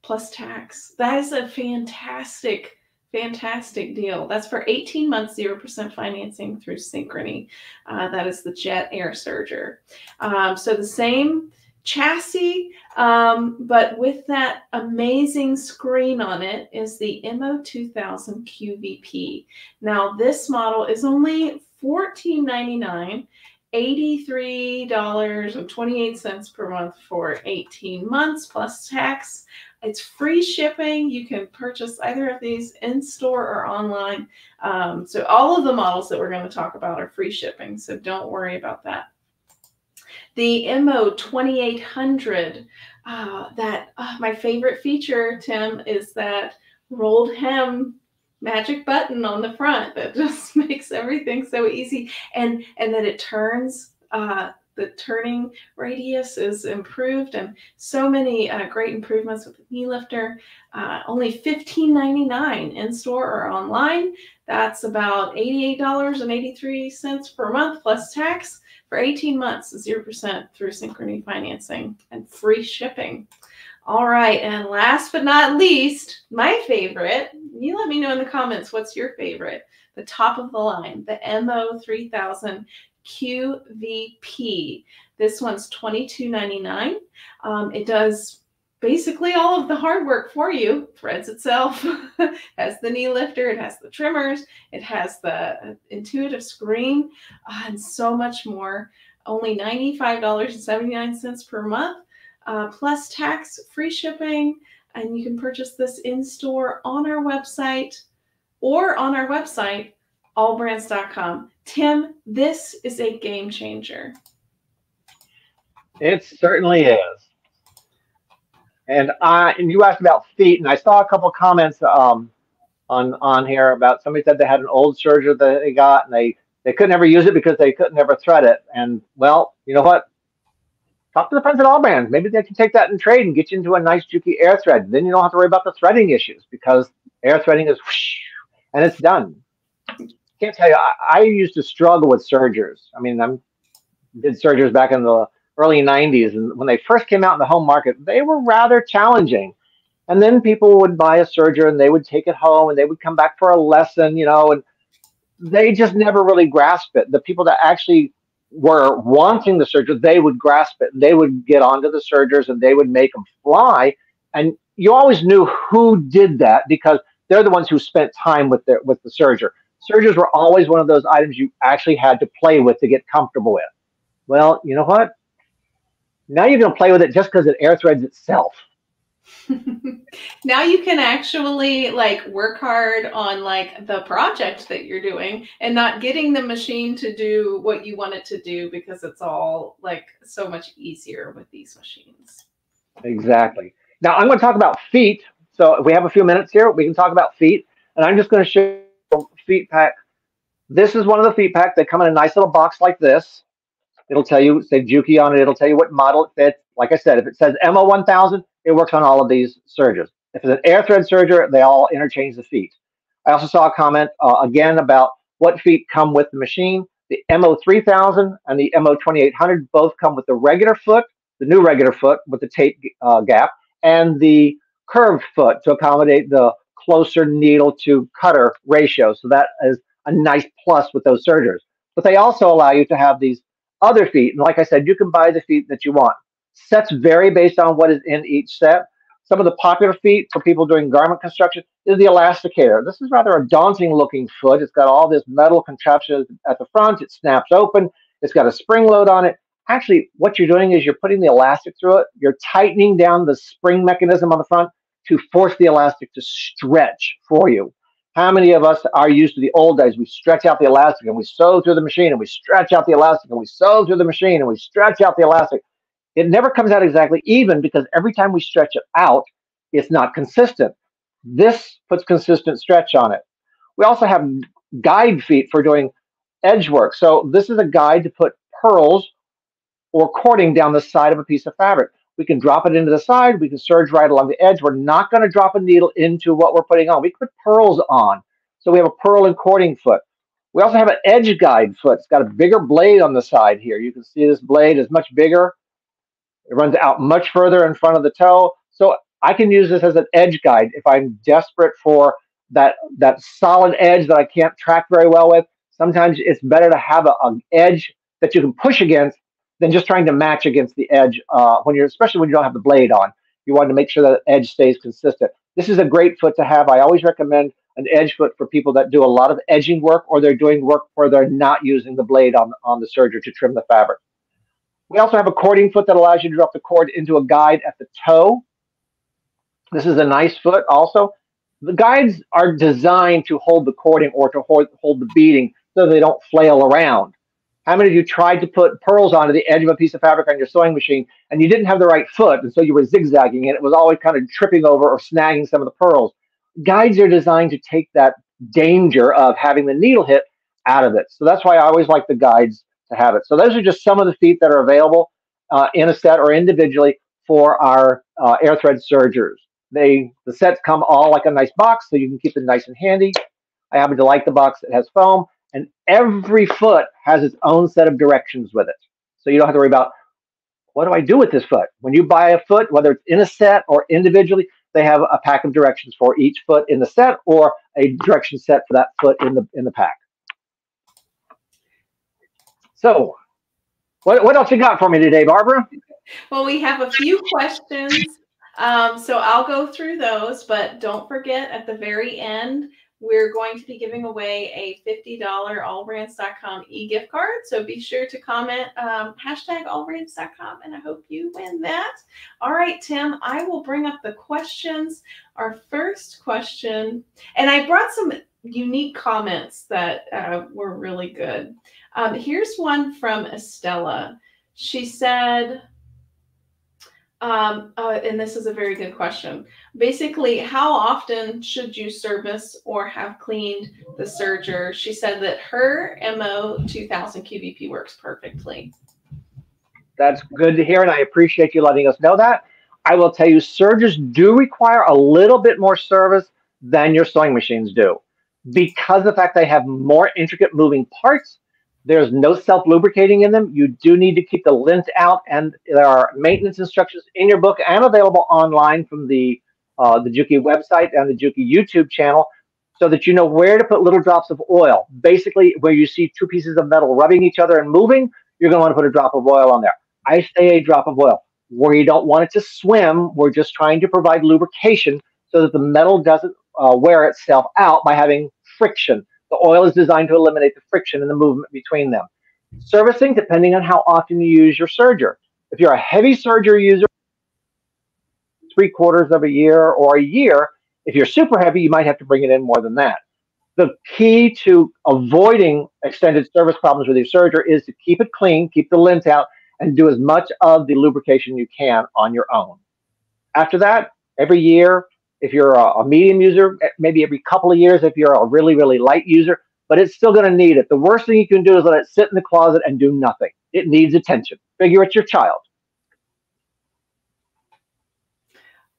plus tax. That is a fantastic fantastic deal. That's for 18 months, 0% financing through Synchrony. Uh, that is the Jet Air Serger. Um, so the same chassis, um, but with that amazing screen on it is the MO2000 QVP. Now this model is only $14.99 $83.28 per month for 18 months plus tax. It's free shipping. You can purchase either of these in store or online. Um, so all of the models that we're going to talk about are free shipping. So don't worry about that. The MO 2800, uh, that uh, my favorite feature, Timm, is that rolled hem magic button on the front that just makes everything so easy and and that it turns uh, the turning radius is improved and so many uh, great improvements with the knee lifter. Uh, only $15.99 in store or online. That's about $88.83 per month plus tax for 18 months, 0% through Synchrony financing and free shipping. All right, and last but not least, my favorite. You let me know in the comments what's your favorite. The top of the line, the MO3000 QVP. This one's $22.99. Um, it does basically all of the hard work for you. Threads itself, has the knee lifter, it has the trimmers, it has the intuitive screen, uh, and so much more. Only $95.79 per month, uh, plus tax, free shipping, and you can purchase this in store on our website or on our website, allbrands.com. Timm, this is a game changer. It certainly is. And I and you asked about feet, and I saw a couple comments um, on on here about somebody said they had an old serger that they got and they they couldn't ever use it because they couldn't ever thread it. And well, you know what? Talk to the friends at AllBrands. Maybe they can take that in trade and get you into a nice Juki air thread. Then you don't have to worry about the threading issues because air threading is whoosh, and it's done. Can't tell you. I, I used to struggle with sergers. I mean, I'm did sergers back in the early 90s. And when they first came out in the home market, they were rather challenging. And then people would buy a serger and they would take it home and they would come back for a lesson, you know, and they just never really grasped it. The people that actually were wanting the serger, they would grasp it. They would get onto the sergers and they would make them fly. And you always knew who did that because they're the ones who spent time with the with the serger. Sergers were always one of those items you actually had to play with to get comfortable with. Well, you know what? Now you're going to play with it just because it air threads itself. now you can actually like work hard on like the project that you're doing and not getting the machine to do what you want it to do because it's all like so much easier with these machines. Exactly. Now I'm going to talk about feet. So if we have a few minutes here, we can talk about feet. And I'm just going to show feet pack. This is one of the feet packs. They come in a nice little box like this. It'll tell you, say Juki on it. It'll tell you what model it fits. Like I said, if it says MO1000, it works on all of these sergers. If it's an air thread serger, they all interchange the feet. I also saw a comment uh, again about what feet come with the machine. The MO3000 and the MO2800 both come with the regular foot, the new regular foot with the tape uh, gap, and the curved foot to accommodate the closer needle to cutter ratio. So that is a nice plus with those sergers. But they also allow you to have these other feet. And like I said, you can buy the feet that you want. Sets vary based on what is in each set. Some of the popular feet for people doing garment construction is the elasticator. This is rather a daunting looking foot. It's got all this metal contraption at the front. It snaps open. It's got a spring load on it. Actually, what you're doing is you're putting the elastic through it. You're tightening down the spring mechanism on the front to force the elastic to stretch for you. How many of us are used to the old days? We stretch out the elastic and we sew through the machine and we stretch out the elastic and we sew through the machine and we stretch out the elastic. It never comes out exactly even because every time we stretch it out, it's not consistent. This puts consistent stretch on it. We also have guide feet for doing edge work. So this is a guide to put pearls or cording down the side of a piece of fabric. We can drop it into the side. We can serge right along the edge. We're not going to drop a needle into what we're putting on. We put pearls on. So we have a pearl and cording foot. We also have an edge guide foot. It's got a bigger blade on the side here. You can see this blade is much bigger. It runs out much further in front of the toe. So I can use this as an edge guide if I'm desperate for that, that solid edge that I can't track very well with. Sometimes it's better to have an edge that you can push against than just trying to match against the edge uh, when you're, especially when you don't have the blade on. You want to make sure that edge stays consistent. This is a great foot to have. I always recommend an edge foot for people that do a lot of edging work or they're doing work where they're not using the blade on, on the serger to trim the fabric. We also have a cording foot that allows you to drop the cord into a guide at the toe. This is a nice foot also. The guides are designed to hold the cording or to hold, hold the beading so they don't flail around. How many of you tried to put pearls onto the edge of a piece of fabric on your sewing machine and you didn't have the right foot, and so you were zigzagging and it was always kind of tripping over or snagging some of the pearls? Guides are designed to take that danger of having the needle hit out of it. So that's why I always like the guides to have it. So those are just some of the feet that are available uh, in a set or individually for our uh, air thread sergers. They the sets come all like a nice box, so you can keep it nice and handy. I happen to like the box that has foam and every foot has its own set of directions with it. So you don't have to worry about what do I do with this foot? When you buy a foot, whether it's in a set or individually, they have a pack of directions for each foot in the set or a direction set for that foot in the in the pack. So, what, what else you got for me today, Barbara? Well, we have a few questions. Um, so I'll go through those, but don't forget at the very end, we're going to be giving away a $50 allbrands.com e-gift card. So be sure to comment um, hashtag allbrands.com and I hope you win that. All right, Timm, I will bring up the questions. Our first question, and I brought some unique comments that uh, were really good. Um, here's one from Estella. She said, um, uh, and this is a very good question. Basically, how often should you service or have cleaned the serger? She said that her MO 2000 QVP works perfectly. That's good to hear, and I appreciate you letting us know that. I will tell you, sergers do require a little bit more service than your sewing machines do because the fact they have more intricate moving parts there's no self lubricating in them. You do need to keep the lint out, and there are maintenance instructions in your book and available online from the uh, the Juki website and the Juki YouTube channel, so that you know where to put little drops of oil. Basically, where you see two pieces of metal rubbing each other and moving, you're going to want to put a drop of oil on there. I say a drop of oil. Where you don't want it to swim, we're just trying to provide lubrication so that the metal doesn't uh, wear itself out by having friction. The oil is designed to eliminate the friction and the movement between them. Servicing, depending on how often you use your serger. If you're a heavy serger user, three quarters of a year or a year, if you're super heavy, you might have to bring it in more than that. The key to avoiding extended service problems with your serger is to keep it clean, keep the lint out, and do as much of the lubrication you can on your own. After that, every year, if you're a, a medium user, eh, maybe every couple of years if you're a really, really light user, but it's still going to need it. The worst thing you can do is let it sit in the closet and do nothing. It needs attention. Figure it's your child.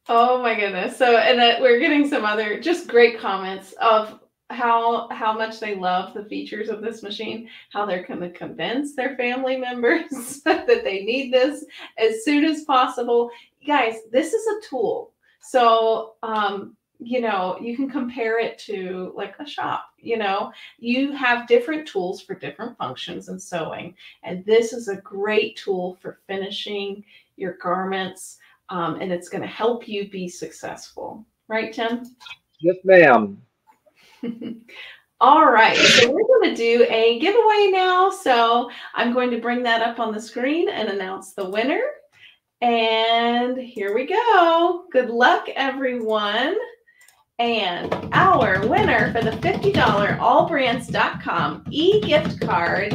Oh my goodness. So, and that we're getting some other just great comments of how how much they love the features of this machine, how they're going to convince their family members that they need this as soon as possible. Guys, this is a tool. So, um, you know, you can compare it to like a shop. You know, you have different tools for different functions in sewing, and this is a great tool for finishing your garments, um, and it's going to help you be successful. Right, Timm? Yes, ma'am. All right, so we're going to do a giveaway now. So I'm going to bring that up on the screen and announce the winner. And here we go. Good luck, everyone. And our winner for the $50 allbrands.com e-gift card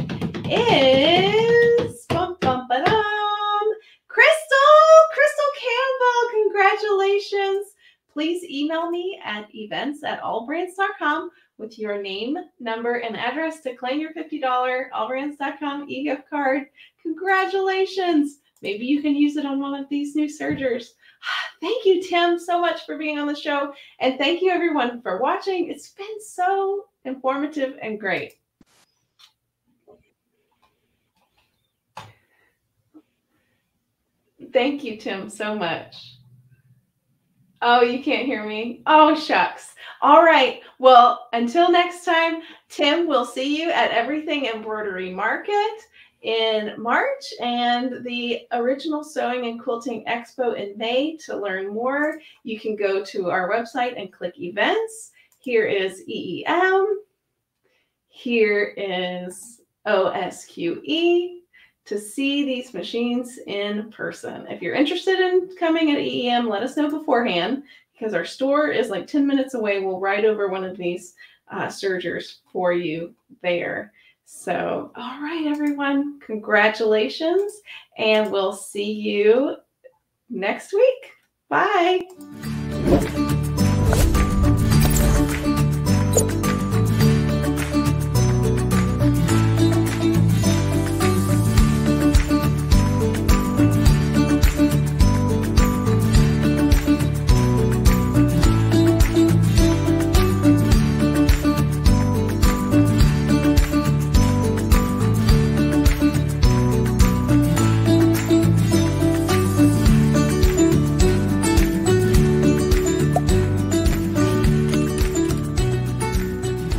is bum, bum, ba, dum, Crystal, Crystal Campbell. Congratulations. Please email me at events at allbrands.com with your name, number, and address to claim your $50 allbrands.com e-gift card. Congratulations. Maybe you can use it on one of these new sergers. Thank you, Timm, so much for being on the show. And thank you, everyone, for watching. It's been so informative and great. Thank you, Timm, so much. Oh, you can't hear me? Oh, shucks. All right. Well, until next time, Timm, we'll see you at Everything Embroidery Market in March and the original sewing and quilting expo in May. To learn more, you can go to our website and click events. Here is EEM. Here is OSQE to see these machines in person. If you're interested in coming at EEM, let us know beforehand because our store is like 10 minutes away. We'll ride over one of these uh, sergers for you there. So, all right, everyone, congratulations, and we'll see you next week. Bye.